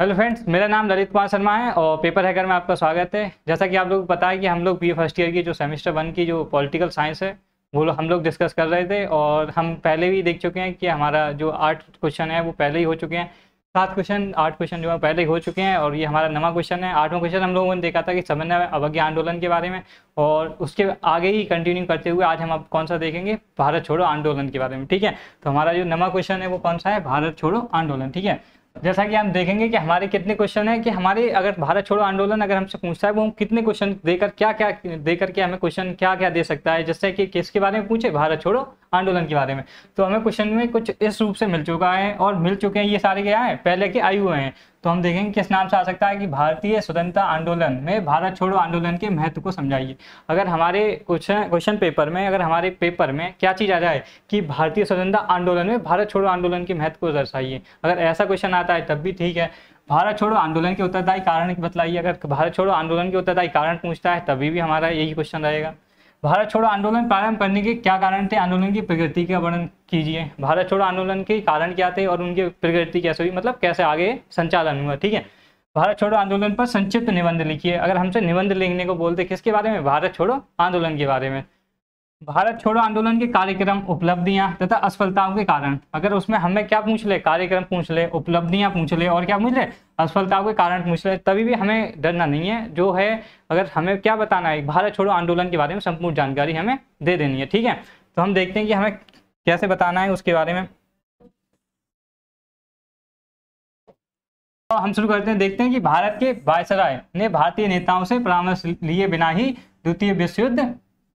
Hello friends, मेरा नाम ललित कुमार शर्मा है और पेपर हैकर में आपका स्वागत है। जैसा कि आप लोग को पता है कि हम लोग बी फ़र्स्ट ईयर की जो सेमेस्टर वन की जो पॉलिटिकल साइंस है, वो हम लोग डिस्कस कर रहे थे और हम पहले भी देख चुके हैं कि हमारा जो आठ क्वेश्चन है, वो पहले ही हो चुके हैं। सात क्वेश्चन, आठ क्वेश्चन जो है पहले ही हो चुके हैं और ये हमारा नवा क्वेश्चन है। आठवां क्वेश्चन हम लोगों ने देखा था कि समन्वय अवज्ञा आंदोलन के बारे में और उसके आगे ही कंटिन्यू करते हुए आज हम आप कौन सा देखेंगे? भारत छोड़ो आंदोलन के बारे में, ठीक है? तो हमारा जो नवा क्वेश्चन है, वो कौन सा है? भारत छोड़ो आंदोलन, ठीक है? जैसा कि हम देखेंगे कि हमारे कितने क्वेश्चन हैं कि हमारे अगर भारत छोड़ो आंदोलन अगर हमसे पूछता है, वो हम कितने क्वेश्चन देकर क्या क्या देकर के हमें क्वेश्चन क्या क्या दे सकता है? जैसे कि किसके बारे में पूछे? भारत छोड़ो आंदोलन के बारे में। तो हमें क्वेश्चन में कुछ इस रूप से मिल चुका है और मिल चुके हैं, ये सारे क्या है? पहले के आयु हैं। तो हम देखेंगे किस नाम से आ सकता है कि भारतीय स्वतंत्रता आंदोलन में भारत छोड़ो आंदोलन के महत्व को समझाइए। अगर हमारे क्वेश्चन क्वेश्चन पेपर में, अगर हमारे पेपर में क्या चीज़ आ जाए कि भारतीय स्वतंत्रता आंदोलन में भारत छोड़ो आंदोलन के महत्व को दर्शाइए। अगर ऐसा क्वेश्चन आता है तब भी ठीक है। भारत छोड़ो आंदोलन के उत्तरदायी कारण बतलाइए अगर भारत छोड़ो आंदोलन के उत्तरदायी कारण पूछता है तभी भी हमारा यही क्वेश्चन रहेगा। भारत छोड़ो आंदोलन प्रारंभ करने के क्या कारण थे? आंदोलन की प्रगति का वर्णन कीजिए। भारत छोड़ो आंदोलन के कारण क्या थे और उनकी प्रगति कैसे हुई? मतलब कैसे आगे संचालन हुआ? ठीक है। भारत छोड़ो आंदोलन पर संक्षिप्त निबंध लिखिए। अगर हमसे निबंध लिखने को बोलते, किसके बारे में? भारत छोड़ो आंदोलन के बारे में। भारत छोड़ो आंदोलन के कार्यक्रम उपलब्धियाँ तथा असफलताओं के कारण। अगर उसमें हमें क्या पूछ ले, कार्यक्रम पूछ ले, उपलब्धियाँ पूछ ले और क्या पूछ ले, असफलताओं के कारण पूछ ले, तभी भी हमें डरना नहीं है। जो है, अगर हमें क्या बताना है, भारत छोड़ो आंदोलन के बारे में संपूर्ण जानकारी हमें दे देनी है, ठीक है? तो हम देखते हैं कि हमें कैसे बताना है उसके बारे में। तो हम शुरू करते हैं, देखते हैं कि भारत के वायसराय ने भारतीय नेताओं से परामर्श लिए बिना ही द्वितीय विश्व युद्ध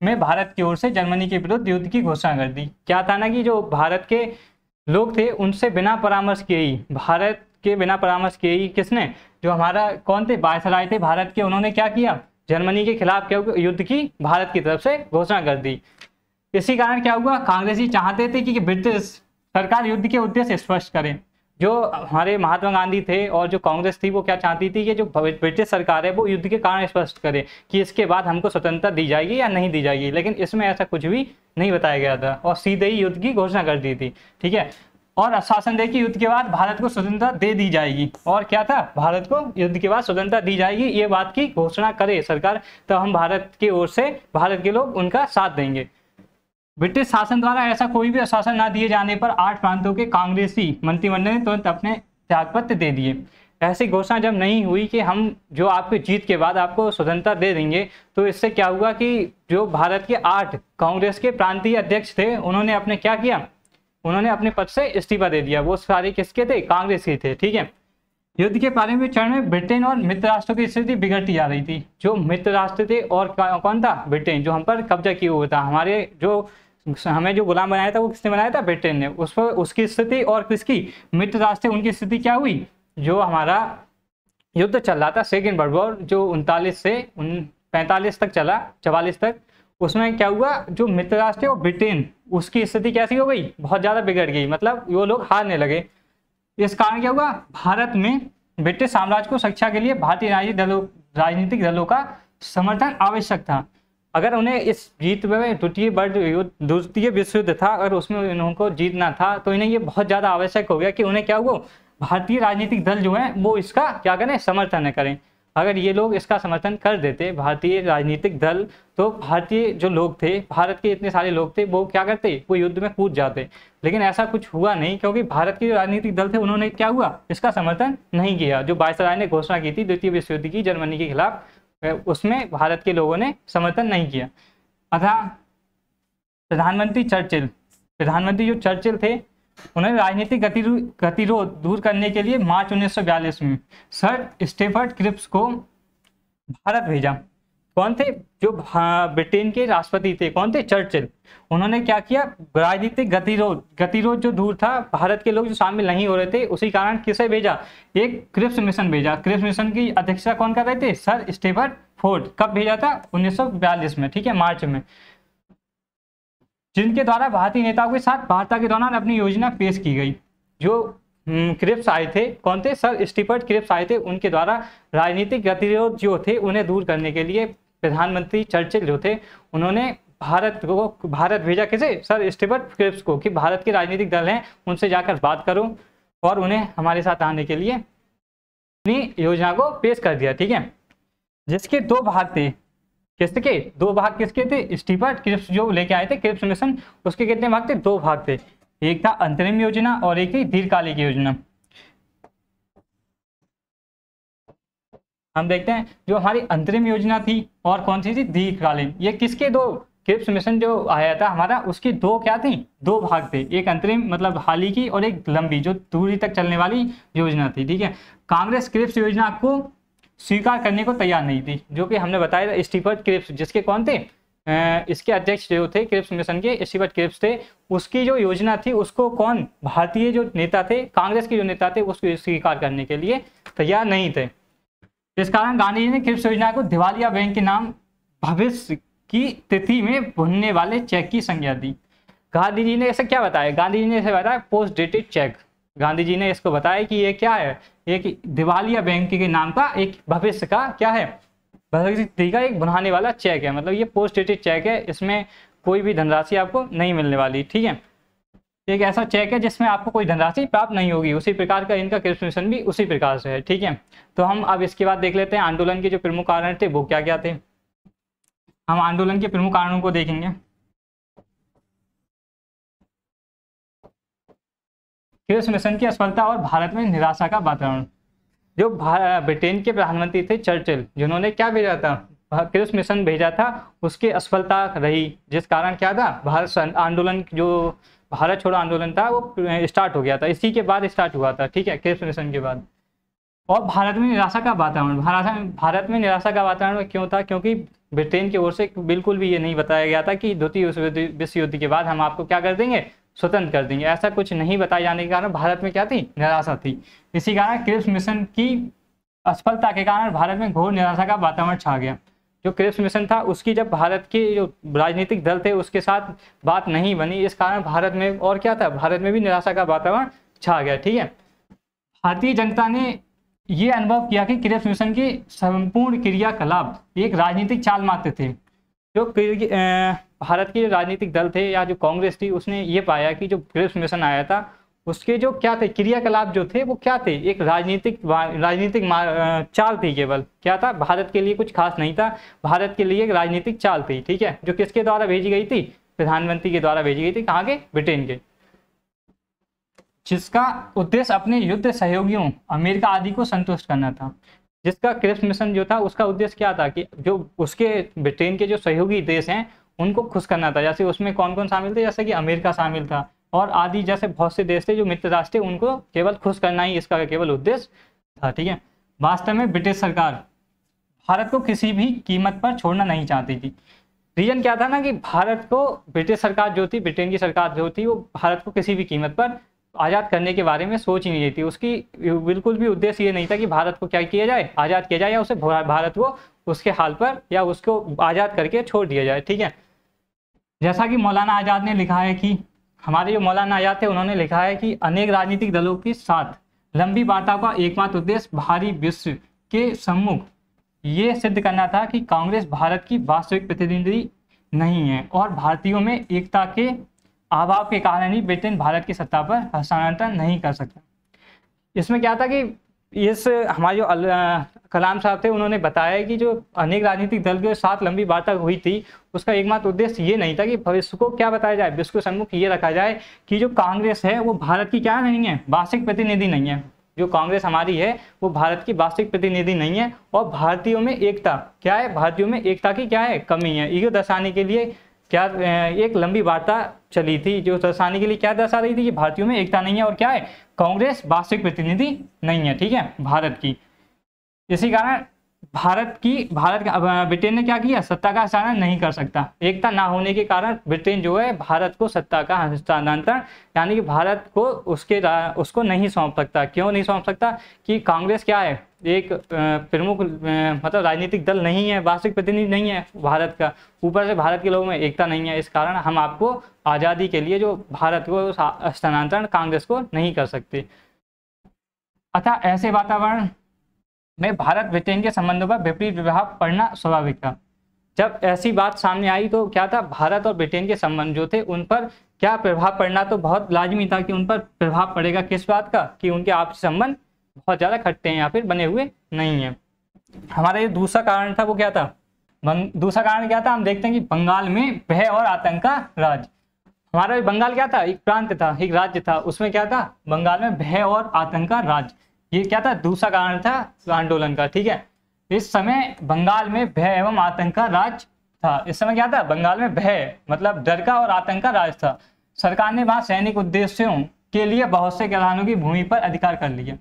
में भारत की ओर से जर्मनी के विरुद्ध युद्ध की घोषणा कर दी। क्या था ना कि जो भारत के लोग थे, उनसे बिना परामर्श किए ही, भारत के बिना परामर्श किए ही किसने, जो हमारा, कौन थे? वायसराय थे। भारत के उन्होंने क्या किया? जर्मनी के खिलाफ क्या युद्ध की भारत की तरफ़ से घोषणा कर दी। इसी कारण क्या हुआ? कांग्रेसी चाहते थे कि ब्रिटिश सरकार युद्ध के उद्देश्य स्पष्ट करें। जो हमारे महात्मा गांधी थे और जो कांग्रेस थी, वो क्या चाहती थी कि जो ब्रिटिश सरकार है, वो युद्ध के कारण स्पष्ट करे कि इसके बाद हमको स्वतंत्रता दी जाएगी या नहीं दी जाएगी। लेकिन इसमें ऐसा कुछ भी नहीं बताया गया था और सीधे ही युद्ध की घोषणा कर दी थी, ठीक है? और आश्वासन दे कि युद्ध के बाद भारत को स्वतंत्रता दे दी जाएगी। और क्या था? भारत को युद्ध के बाद स्वतंत्रता दी जाएगी, ये बात की घोषणा करे सरकार तो हम भारत की ओर से, भारत के लोग उनका साथ देंगे। ब्रिटिश शासन द्वारा ऐसा कोई भी आश्वासन न दिए जाने पर आठ प्रांतों के कांग्रेसी मंत्रिमंडल ने तुरंत अपने त्यागपत्र दे दिए। ऐसी घोषणा जब नहीं हुई कि हम जो आपकी जीत के बाद आपको स्वतंत्रता दे देंगे तो इससे क्या हुआ कि जो भारत के आठ कांग्रेस के प्रांतीय अध्यक्ष थे, उन्होंने अपने क्या किया? उन्होंने अपने पद से इस्तीफा दे दिया। वो सारे किसके थे? कांग्रेस के थे, ठीक है? युद्ध के प्रारंभिक चरण में ब्रिटेन और मित्र राष्ट्रों की स्थिति बिगड़ती जा रही थी। जो मित्र राष्ट्र थे और कौन था? ब्रिटेन, जो हम पर कब्जा किया हुआ था। हमारे जो हमें जो गुलाम बनाया था, वो किसने बनाया था? ब्रिटेन ने। उस पर उसकी स्थिति और किसकी? मित्र राष्ट्र, उनकी स्थिति क्या हुई? जो हमारा युद्ध चल रहा था, सेकेंड वर्ल्ड वॉर, जो उनतालीस से उन पैंतालीस तक चला, चवालीस तक, उसमें क्या हुआ? जो मित्र राष्ट्र और ब्रिटेन, उसकी स्थिति कैसी हो गई? बहुत ज़्यादा बिगड़ गई। मतलब वो लोग हारने लगे। इस कारण क्या हुआ? भारत में ब्रिटिश साम्राज्य को शिक्षा के लिए भारतीय राजनीतिक दलों राजनीतिक दलों का समर्थन आवश्यक था। अगर उन्हें इस जीत में द्वितीय वर्ल्ड युद्ध, द्वितीय विश्व युद्ध था, अगर उसमें उनको जीतना था तो इन्हें ये बहुत ज़्यादा आवश्यक हो गया कि उन्हें क्या हुआ? भारतीय राजनीतिक दल जो है, वो इसका क्या करें? समर्थन करें। अगर ये लोग इसका समर्थन कर देते, भारतीय राजनीतिक दल तो भारतीय जो लोग थे, भारत के इतने सारे लोग थे, वो क्या करते? वो युद्ध में कूद जाते। लेकिन ऐसा कुछ हुआ नहीं, क्योंकि भारत के जो राजनीतिक दल थे, उन्होंने क्या हुआ? इसका समर्थन नहीं किया। जो वायसराय ने घोषणा की थी, द्वितीय विश्व युद्ध की, जर्मनी के खिलाफ उसमें भारत के लोगों ने समर्थन नहीं किया। अतः प्रधानमंत्री चर्चिल, प्रधानमंत्री जो चर्चिल थे, उन्होंने राजनीतिक गतिरोध दूर करने के लिए मार्च 1942 में सर स्टेफर्ड क्रिप्स को भारत भेजा। कौन थे? जो ब्रिटेन के राष्ट्रपति थे। कौन थे? चर्चिल। उन्होंने क्या किया? राजनीतिक गतिरोध गतिरोध जो दूर था, भारत के लोग जो शामिल नहीं हो रहे थे, उसी कारण किसे भेजा? एक क्रिप्स मिशन भेजा। क्रिप्स मिशन की अध्यक्षता कौन कर रहे थे? Sir Stafford Ford. कब भेजा था? 1942 में, ठीक है? मार्च में। जिनके द्वारा भारतीय नेताओं के साथ वार्ता के दौरान अपनी योजना पेश की गई। जो क्रिप्स आए थे, कौन थे? सर स्टीफर्ड क्रिप्स आए थे। उनके द्वारा राजनीतिक गतिरोध जो थे, उन्हें दूर करने के लिए प्रधानमंत्री चर्चिल जो थे, उन्होंने भारत को, भारत भेजा किसे? सर स्टीफर्ड क्रिप्स को कि भारत के राजनीतिक दल हैं, उनसे जाकर बात करो और उन्हें हमारे साथ आने के लिए अपनी योजना को पेश कर दिया, ठीक है? जिसके दो भाग थे। किसके? दो भाग किसके थे? स्टीफर्ड क्रिप्स जो लेके आए थे क्रिप्स मिशन, उसके कितने भाग थे? दो भाग थे। एक था अंतरिम योजना और एक थी दीर्घकालिक योजना। हम देखते हैं जो हमारी अंतरिम योजना थी और कौन सी थी? दीर्घकालीन। ये किसके दो क्रिप्स मिशन जो आया था हमारा, उसकी दो क्या थी? दो भाग थे। एक अंतरिम मतलब हाल ही की, और एक लंबी, जो दूरी तक चलने वाली योजना थी, ठीक है? कांग्रेस क्रिप्स योजना को स्वीकार करने को तैयार नहीं थी, जो कि हमने बताया था स्टीफर्ड क्रिप्स। जिसके कौन थे? इसके अध्यक्ष जो थे क्रिप्स मिशन के स्टीफर्ड क्रिप्स थे। उसकी जो योजना थी, उसको कौन? भारतीय जो नेता थे, कांग्रेस के जो नेता थे, उसको स्वीकार करने के लिए तैयार नहीं थे। इस कारण गांधी जी ने क्रिप्स योजना को दिवालिया बैंक के नाम भविष्य की तिथि में भुनने वाले चेक की संज्ञा दी। गांधी जी ने ऐसा क्या बताया? गांधी जी ने ऐसे बताया post dated cheque Gandhi ji ने इसको बताया कि ये क्या है? एक दिवालिया बैंक के नाम का एक भविष्य का क्या है? भविष्य का एक बनाने वाला चेक है। मतलब ये पोस्ट डेटेड चेक है, इसमें कोई भी धनराशि आपको नहीं मिलने वाली, ठीक है? एक ऐसा चेक है जिसमें आपको कोई धनराशि प्राप्त नहीं होगी। उसी प्रकार का इनका क्रिप्स भी उसी प्रकार से है, ठीक है? तो हम अब इसके बाद देख लेते हैं आंदोलन के जो प्रमुख कारण थे, वो क्या क्या थे? हम आंदोलन के प्रमुख कारणों को देखेंगे। क्रिप्स मिशन की असफलता और भारत में निराशा का वातावरण। जो ब्रिटेन के प्रधानमंत्री थे चर्चिल, जिन्होंने क्या भेजा था? क्रिप्स मिशन भेजा था, उसकी असफलता रही। जिस कारण क्या था? भारत आंदोलन जो भारत छोड़ो आंदोलन था, वो स्टार्ट हो गया था। इसी के बाद स्टार्ट हुआ था, ठीक है? क्रिप्स मिशन के बाद। और भारत में निराशा का वातावरण, भारत भारत में निराशा का वातावरण क्यों था? क्योंकि ब्रिटेन की ओर से बिल्कुल भी ये नहीं बताया गया था कि द्वितीय विश्व युद्ध के बाद हम आपको क्या कर देंगे? स्वतंत्र कर देंगे। ऐसा कुछ नहीं बताए जाने के कारण भारत में क्या थी? निराशा थी। इसी कारण क्रिप्स मिशन की असफलता के कारण भारत में घोर निराशा का वातावरण छा गया। जो क्रिप्स मिशन था, उसकी जब भारत के जो राजनीतिक दल थे, उसके साथ बात नहीं बनी। इस कारण भारत में और क्या था? भारत में भी निराशा का वातावरण छा गया, ठीक है? भारतीय जनता ने ये अनुभव किया कि क्रिप्स मिशन की संपूर्ण क्रियाकलाप एक राजनीतिक चाल मात्र थे। जो भारत के राजनीतिक दल थे या जो कांग्रेस थी, उसने ये पाया कि जो क्रिप्स मिशन आया था उसके जो क्या थे, क्रियाकलाप जो थे, वो क्या थे? एक राजनीतिक राजनीतिक चाल थी केवल। क्या था? भारत के लिए कुछ खास नहीं था। भारत के लिए एक राजनीतिक चाल थी, ठीक है? जो किसके द्वारा भेजी गई थी? प्रधानमंत्री के द्वारा भेजी गई थी। कहाँ के? ब्रिटेन के। जिसका उद्देश्य अपने युद्ध सहयोगियों, अमेरिका आदि को संतुष्ट करना था। जिसका क्रिप्स मिशन जो था, उसका उद्देश्य क्या था कि जो उसके, ब्रिटेन के जो सहयोगी देश हैं, उनको खुश करना था। जैसे उसमें कौन कौन शामिल थे? जैसे कि अमेरिका शामिल था। और आदि जैसे बहुत से देश थे जो मित्र राष्ट्र थे, उनको केवल खुश करना ही इसका केवल उद्देश्य था, ठीक है? वास्तव में ब्रिटिश सरकार भारत को किसी भी कीमत पर छोड़ना नहीं चाहती थी। रीजन क्या था ना कि भारत को ब्रिटिश सरकार जो थी, ब्रिटेन की सरकार जो थी, वो भारत को किसी भी कीमत पर आज़ाद करने के बारे में सोच ही नहीं रही थी। उसकी बिल्कुल भी उद्देश्य ये नहीं था कि भारत को क्या किया जाए, आज़ाद किया जाए या उसे भारत को उसके हाल पर या उसको आज़ाद करके छोड़ दिया जाए, ठीक है? जैसा कि मौलाना आज़ाद ने लिखा है कि हमारे जो मौलाना आज़ाद थे उन्होंने लिखा है कि अनेक राजनीतिक दलों के साथ लंबी वार्ता का एकमात्र उद्देश्य भारी विश्व के सम्मुख ये सिद्ध करना था कि कांग्रेस भारत की वास्तविक प्रतिनिधि नहीं है और भारतीयों में एकता के अभाव के कारण ही ब्रिटेन भारत की सत्ता पर हस्तांतरण नहीं कर सकता। इसमें क्या था कि इस हमारे जो कलाम साहब थे, उन्होंने बताया कि जो अनेक राजनीतिक दल के साथ लंबी वार्ता हुई थी, उसका एकमात्र उद्देश्य ये नहीं था कि भविष्य को क्या बताया जाए विश्व सम्मुख ये रखा जाए कि जो कांग्रेस है, वो भारत की क्या नहीं है वार्षिक प्रतिनिधि नहीं है। जो कांग्रेस हमारी है, वो भारत की वास्तविक प्रतिनिधि नहीं है और भारतीयों में एकता, क्या है? भारतीयों में एकता की क्या है? कमी है। ये दर्शाने के लिए क्या एक लंबी वार्ता चली थी जो दर्शाने के लिए क्या दर्शा रही थी कि भारतीयों में एकता नहीं है और क्या है, कांग्रेस वास्तविक प्रतिनिधि नहीं है, ठीक है, भारत की। इसी कारण भारत की, भारत का ब्रिटेन ने क्या किया? सत्ता का हस्तांतरण नहीं कर सकता। एकता ना होने के कारण ब्रिटेन जो है, भारत को सत्ता का हस्तांतरण, यानी कि भारत को उसके उसको नहीं सौंप सकता। क्यों नहीं सौंप सकता? कि कांग्रेस क्या है? एक प्रमुख मतलब राजनीतिक दल नहीं है, वास्तविक प्रतिनिधि नहीं है भारत का। ऊपर से भारत के लोगों में एकता नहीं है। इस कारण हम आपको आज़ादी के लिए जो भारत को हस्तांतरण कांग्रेस को नहीं कर सकते। अतः ऐसे वातावरण में भारत ब्रिटेन के संबंधों पर विपरीत प्रभाव पड़ना स्वाभाविक था। जब ऐसी बात सामने आई तो क्या था? भारत और ब्रिटेन के संबंध जो थे, उन पर क्या प्रभाव पड़ना तो बहुत लाजमी था कि उन पर प्रभाव पड़ेगा किस बात का? कि उनके आपसी संबंध बहुत ज़्यादा खट्टे हैं या फिर बने हुए नहीं हैं। हमारा जो दूसरा कारण था वो क्या था? दूसरा कारण क्या था? हम देखते हैं कि बंगाल में भय और आतंक का राज। हमारा बंगाल क्या था? एक प्रांत था, एक राज्य था। उसमें क्या था? बंगाल में भय और आतंक का राज। ये क्या था? दूसरा कारण था आंदोलन का, ठीक है? इस समय बंगाल में भय एवं आतंक का राज था। इस समय क्या था? बंगाल में भय मतलब डर का और आतंक का राज था। सरकार ने वहाँ सैनिक उद्देश्यों के लिए बहुत से किसानों की भूमि पर अधिकार कर लिया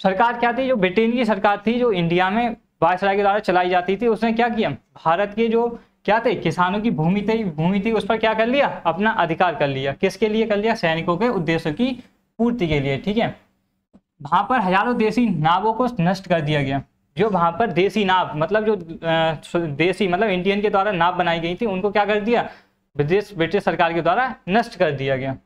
सरकार क्या थी? जो ब्रिटेन की सरकार थी, जो इंडिया में वायसराय के द्वारा चलाई जाती थी, उसने क्या किया? भारत के जो क्या थे? किसानों की भूमि थी भूमि थी, उस पर क्या कर लिया? अपना अधिकार कर लिया। किसके लिए कर लिया? सैनिकों के उद्देश्यों की पूर्ति के लिए, ठीक है? वहाँ पर हज़ारों देसी नावों को नष्ट कर दिया गया। जो वहाँ पर देसी नाव मतलब जो देसी मतलब इंडियन के द्वारा नाव बनाई गई थी, उनको क्या कर दिया? ब्रिटिश ब्रिटिश सरकार के द्वारा नष्ट कर दिया गया।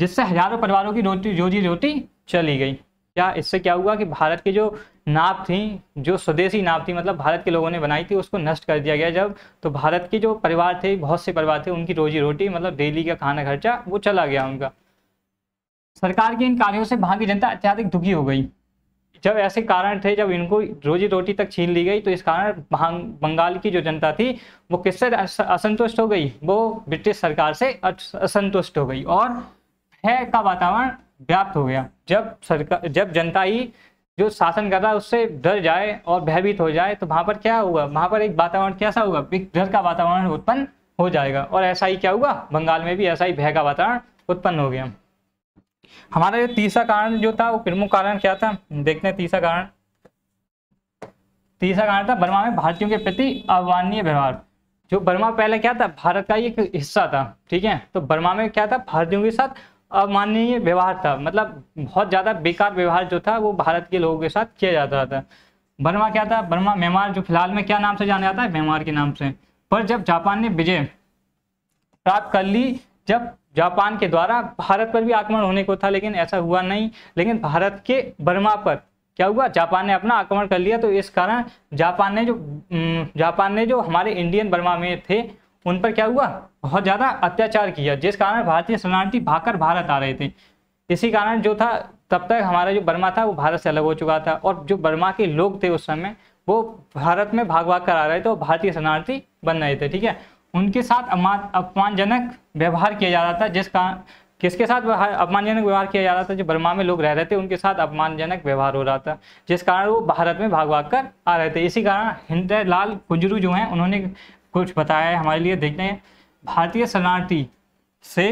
जिससे हज़ारों परिवारों की रोटी रोजी रोटी चली गई। क्या इससे क्या हुआ कि भारत की जो नाव थी, जो स्वदेशी नाव थी मतलब भारत के लोगों ने बनाई थी, उसको नष्ट कर दिया गया। जब तो भारत के जो परिवार थे, बहुत से परिवार थे, उनकी रोजी रोटी मतलब डेली का खाना खर्चा, वो चला गया उनका। सरकार के इन कार्यों से की जनता अत्याधिक दुखी हो गई। जब ऐसे कारण थे, जब इनको रोजी रोटी तक छीन ली गई तो इस कारण बंगाल की जो जनता थी, वो किससे असंतुष्ट हो गई? वो ब्रिटिश सरकार से असंतुष्ट हो गई और भय का वातावरण व्याप्त हो गया। जब सरकार जब जनता ही जो शासन कर रहा है, उससे डर जाए और भयभीत हो जाए तो वहाँ पर क्या होगा वहाँ पर एक वातावरण कैसा होगा? डर का वातावरण उत्पन्न हो जाएगा और ऐसा ही क्या हुआ? बंगाल में भी ऐसा ही भय का वातावरण उत्पन्न हो गया। हमारा जो तीसरा कारण जो था, वो प्रमुख कारण क्या था? देखते हैं तीसरा कारण। तीसरा कारण था बर्मा में भारतीयों के प्रति अवान्य व्यवहार। जो बर्मा पहले क्या था? भारत का एक हिस्सा था, ठीक है? तो बर्मा में क्या था? भारतीयों के साथ अमाननीय व्यवहार था। मतलब बहुत ज़्यादा बेकार व्यवहार जो था, वो भारत के लोगों के साथ किया जाता था। बर्मा क्या था? बर्मा म्यांमार जो फ़िलहाल में क्या नाम से जाना जाता है? म्यांमार के नाम से। पर जब जापान ने विजय प्राप्त कर ली, जब जापान के द्वारा भारत पर भी आक्रमण होने को था, लेकिन ऐसा हुआ नहीं। लेकिन भारत के बर्मा पर क्या हुआ? जापान ने अपना आक्रमण कर लिया तो इस कारण जापान ने जो जापान ने जो हमारे इंडियन बर्मा में थे, उन पर क्या हुआ? बहुत ज़्यादा अत्याचार किया, जिस कारण भारतीय शरणार्थी भागकर भारत आ रहे थे। इसी कारण जो था, तब तक हमारा जो बर्मा था, वो भारत से अलग हो चुका था, और जो बर्मा के लोग थे उस समय, वो भारत में भाग भाग कर आ रहे थे और भारतीय शरणार्थी बन रहे थे, ठीक है? उनके साथ अपमानजनक व्यवहार किया जा रहा था जिस कारण किसके साथ अपमानजनक व्यवहार किया जा रहा था जो बर्मा में लोग रह रहे थे उनके साथ अपमानजनक व्यवहार हो रहा था जिस कारण वो भारत में भाग भाग कर आ रहे थे। इसी कारण हिंदर लाल कुंजरू जो हैं उन्होंने कुछ बताया है हमारे लिए। देखते हैं भारतीय शरणार्थी से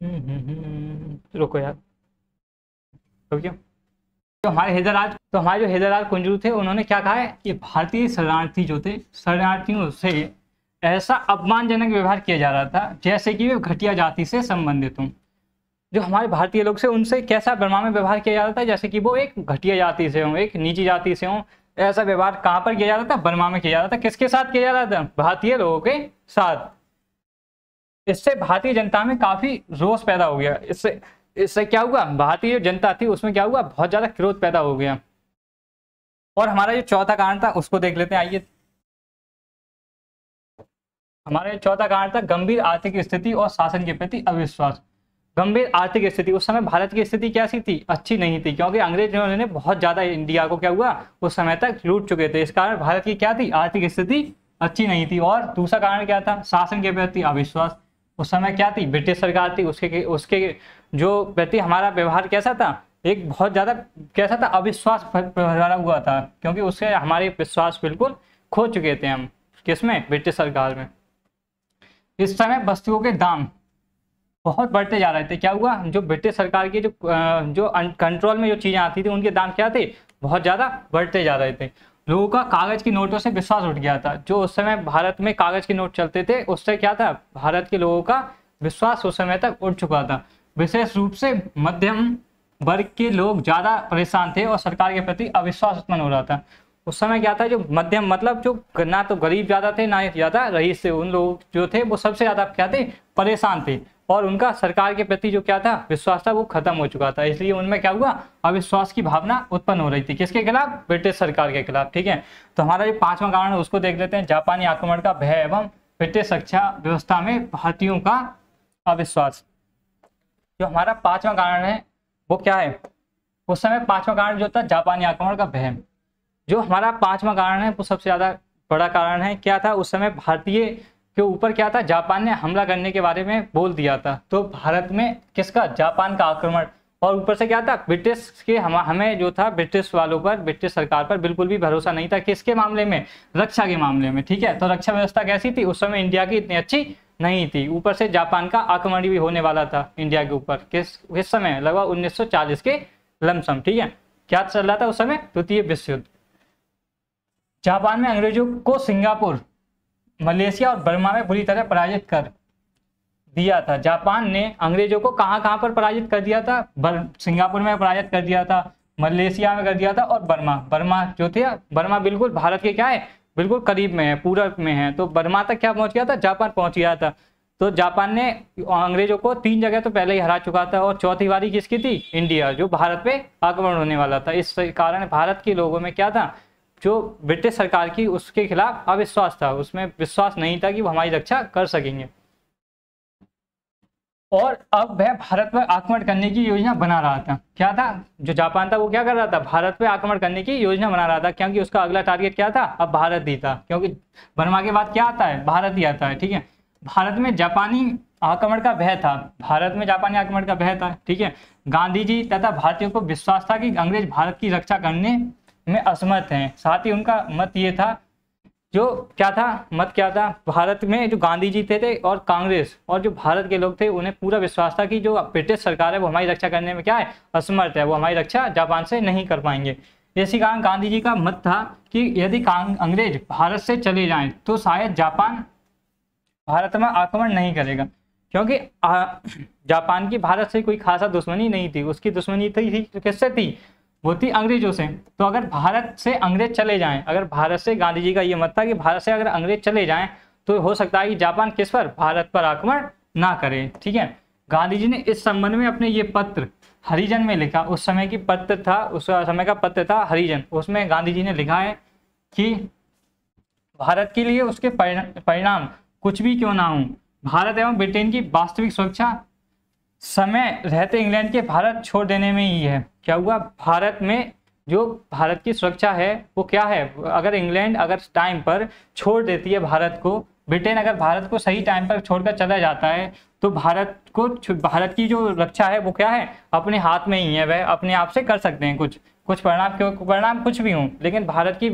हम्म, हम्म, हम्म, रुको यार। रुकियो। तो हमारे हैदराज तो हमारे जो हैदराज कुंजरू थे, उन्होंने क्या कहा है? कि भारतीय शरणार्थी जो थे, शरणार्थियों से ऐसा अपमानजनक व्यवहार किया जा रहा था, जैसे कि वे घटिया जाति से संबंधित हों। जो हमारे भारतीय लोग से, उनसे कैसा बर्मा में व्यवहार किया जा रहा था, जैसे कि वो एक घटिया जाति से हों, एक निजी जाति से हों, ऐसा व्यवहार कहाँ पर किया जा रहा था? बर्मा में किया जा रहा था। किसके साथ किया जा रहा था? भारतीय लोगों के साथ। इससे भारतीय जनता में काफ़ी रोष पैदा हो गया। इससे इससे क्या हुआ? भारतीय जो जनता थी, उसमें क्या हुआ? बहुत ज़्यादा क्रोध पैदा हो गया। और हमारा जो चौथा कारण था, उसको देख लेते हैं, आइए। हमारा चौथा कारण था, गंभीर आर्थिक स्थिति और शासन के प्रति अविश्वास। गंभीर आर्थिक स्थिति, उस समय भारत की स्थिति कैसी थी? अच्छी नहीं थी, क्योंकि अंग्रेज़ों ने बहुत ज़्यादा इंडिया को क्या हुआ? उस समय तक लूट चुके थे। इस कारण भारत की क्या थी? आर्थिक स्थिति अच्छी नहीं थी। और दूसरा कारण क्या था? शासन के प्रति अविश्वास। उस समय क्या थी? ब्रिटिश सरकार थी, उसके उसके जो प्रति हमारा व्यवहार कैसा था, एक बहुत ज़्यादा कैसा था, अविश्वास भरा हुआ था, क्योंकि उससे हमारे विश्वास बिल्कुल खो चुके थे हम किसमें ब्रिटिश सरकार में। इस समय वस्तुओं के दाम बहुत बढ़ते जा रहे थे। क्या हुआ? जो ब्रिटिश सरकार की जो जो कंट्रोल में जो चीज़ें आती थी, उनके दाम क्या थे? बहुत ज़्यादा बढ़ते जा रहे थे। लोगों का कागज़ की नोटों से विश्वास उठ गया था। जो उस समय भारत में कागज़ के नोट चलते थे, उससे क्या था? भारत के लोगों का विश्वास उस समय तक उठ चुका था। विशेष रूप से मध्यम वर्ग के लोग ज़्यादा परेशान थे और सरकार के प्रति अविश्वास उत्पन्न हो रहा था। उस समय क्या था, जो मध्यम मतलब जो ना तो गरीब ज़्यादा थे, ना ज़्यादा रईस थे। उन लोग जो थे, वो सबसे ज़्यादा क्या थे, परेशान थे। और उनका सरकार के प्रति जो क्या था, विश्वास था, वो खत्म हो चुका था। इसलिए उनमें क्या हुआ, अविश्वास की भावना उत्पन्न हो रही थी। किसके खिलाफ? ब्रिटिश सरकार के खिलाफ, ठीक है? तो हमारा जो पांचवा कारण है, उसको देख लेते हैं। जापानी आक्रमण का भय एवं ब्रिटिश रक्षा व्यवस्था में भारतीयों का अविश्वास। जो हमारा पांचवा कारण है, वो क्या है? उस समय पांचवा कारण जो था, जापानी आक्रमण का भय जो हमारा पांचवा कारण है, वो सबसे ज़्यादा बड़ा कारण है, क्या था? उस समय भारतीय के ऊपर क्या था? जापान ने हमला करने के बारे में बोल दिया था। तो भारत में किसका? जापान का आक्रमण। और ऊपर से क्या था? ब्रिटिश के हम, हमें जो था, ब्रिटिश वालों पर, ब्रिटिश सरकार पर बिल्कुल भी भरोसा नहीं था। किसके मामले में? रक्षा के मामले में, ठीक है? तो रक्षा व्यवस्था कैसी थी? उस समय इंडिया की इतनी अच्छी नहीं थी। ऊपर से जापान का आक्रमण भी होने वाला था इंडिया के ऊपर। किस किस समय? लगभग 1940 के लमसम, ठीक है? क्या चल रहा था उस समय? द्वितीय विश्व युद्ध। जापान में अंग्रेज़ों को सिंगापुर, मलेशिया और बर्मा में बुरी तरह पराजित कर दिया था। जापान ने अंग्रेज़ों को कहाँ कहाँ पर पराजित कर दिया था? सिंगापुर में पराजित कर दिया था, मलेशिया में कर दिया था और बर्मा। बर्मा जो थे, बर्मा बिल्कुल भारत के क्या है? बिल्कुल करीब में है, पूरब में है। तो बर्मा तक क्या पहुँच गया था? जापान पहुँच गया था। तो जापान ने अंग्रेज़ों को तीन जगह तो पहले ही हरा चुका था और चौथी बारी किसकी थी? इंडिया, जो भारत पे आक्रमण होने वाला था। इस कारण भारत के लोगों में क्या था? जो ब्रिटिश सरकार की उसके खिलाफ अविश्वास था। उसमें विश्वास नहीं था कि वो हमारी रक्षा कर सकेंगे। और अब वह भारत पर आक्रमण करने की योजना बना रहा था। क्या था? जो जापान था, वो क्या कर रहा था? भारत पर आक्रमण करने की योजना बना रहा था, क्योंकि उसका अगला टारगेट क्या था? अब भारत ही था, क्योंकि बर्मा के बाद क्या आता है? भारत ही आता है, ठीक है? भारत में जापानी आक्रमण का भय था। भारत में जापानी आक्रमण का भय था, ठीक है? गांधी जी तथा भारतीयों को विश्वास था कि अंग्रेज़ भारत की रक्षा करने में असमर्थ हैं। साथ ही उनका मत ये था जो क्या था? मत क्या था? भारत में जो गांधी जी थे, थे और कांग्रेस और जो भारत के लोग थे उन्हें पूरा विश्वास था कि जो ब्रिटिश सरकार है वो हमारी रक्षा करने में क्या है? असमर्थ है। वो हमारी रक्षा जापान से नहीं कर पाएँगे। इसी कारण गांधी जी का मत था कि यदि अंग्रेज़ भारत से चले जाएँ तो शायद जापान भारत में आक्रमण नहीं करेगा। क्योंकि जापान की भारत से कोई खासा दुश्मनी नहीं थी। उसकी दुश्मनी थी, किससे थी? वो थी अंग्रेज़ों से। तो अगर भारत से अंग्रेज़ चले जाएँ, अगर भारत से गांधी जी का ये मत था कि भारत से अगर अंग्रेज़ चले जाएँ तो हो सकता है कि जापान किस पर? भारत पर आक्रमण ना करे, ठीक है? गांधी जी ने इस संबंध में अपने ये पत्र हरिजन में लिखा। उस समय की पत्र था, उस समय का पत्र था हरिजन। उसमें गांधी जी ने लिखा है कि भारत के लिए उसके परिणाम कुछ भी क्यों ना हो। भारत एवं ब्रिटेन की वास्तविक सुरक्षा समय रहते इंग्लैंड के भारत छोड़ देने में ही है। क्या हुआ? भारत में जो भारत की सुरक्षा है, वो क्या है? अगर इंग्लैंड अगर टाइम पर छोड़ देती है भारत को, ब्रिटेन अगर भारत को सही टाइम पर छोड़कर चला जाता है तो भारत को भारत की जो रक्षा है, वो क्या है? अपने हाथ में ही है। वह अपने आप से कर सकते हैं कुछ। कुछ परिणाम, क्यों? परिणाम कुछ भी हों, लेकिन भारत की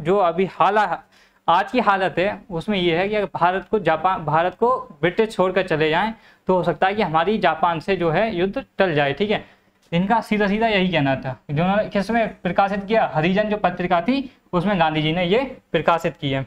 जो अभी हालात आज की हालत है, उसमें यह है कि अगर भारत को जापान, भारत को ब्रिटिश छोड़कर चले जाएँ तो हो सकता है कि हमारी जापान से जो है युद्ध टल जाए, ठीक है? इनका सीधा सीधा यही कहना था। जिन्होंने किसमें प्रकाशित किया? हरिजन जो पत्रिका थी, उसमें गांधी जी ने ये प्रकाशित किया।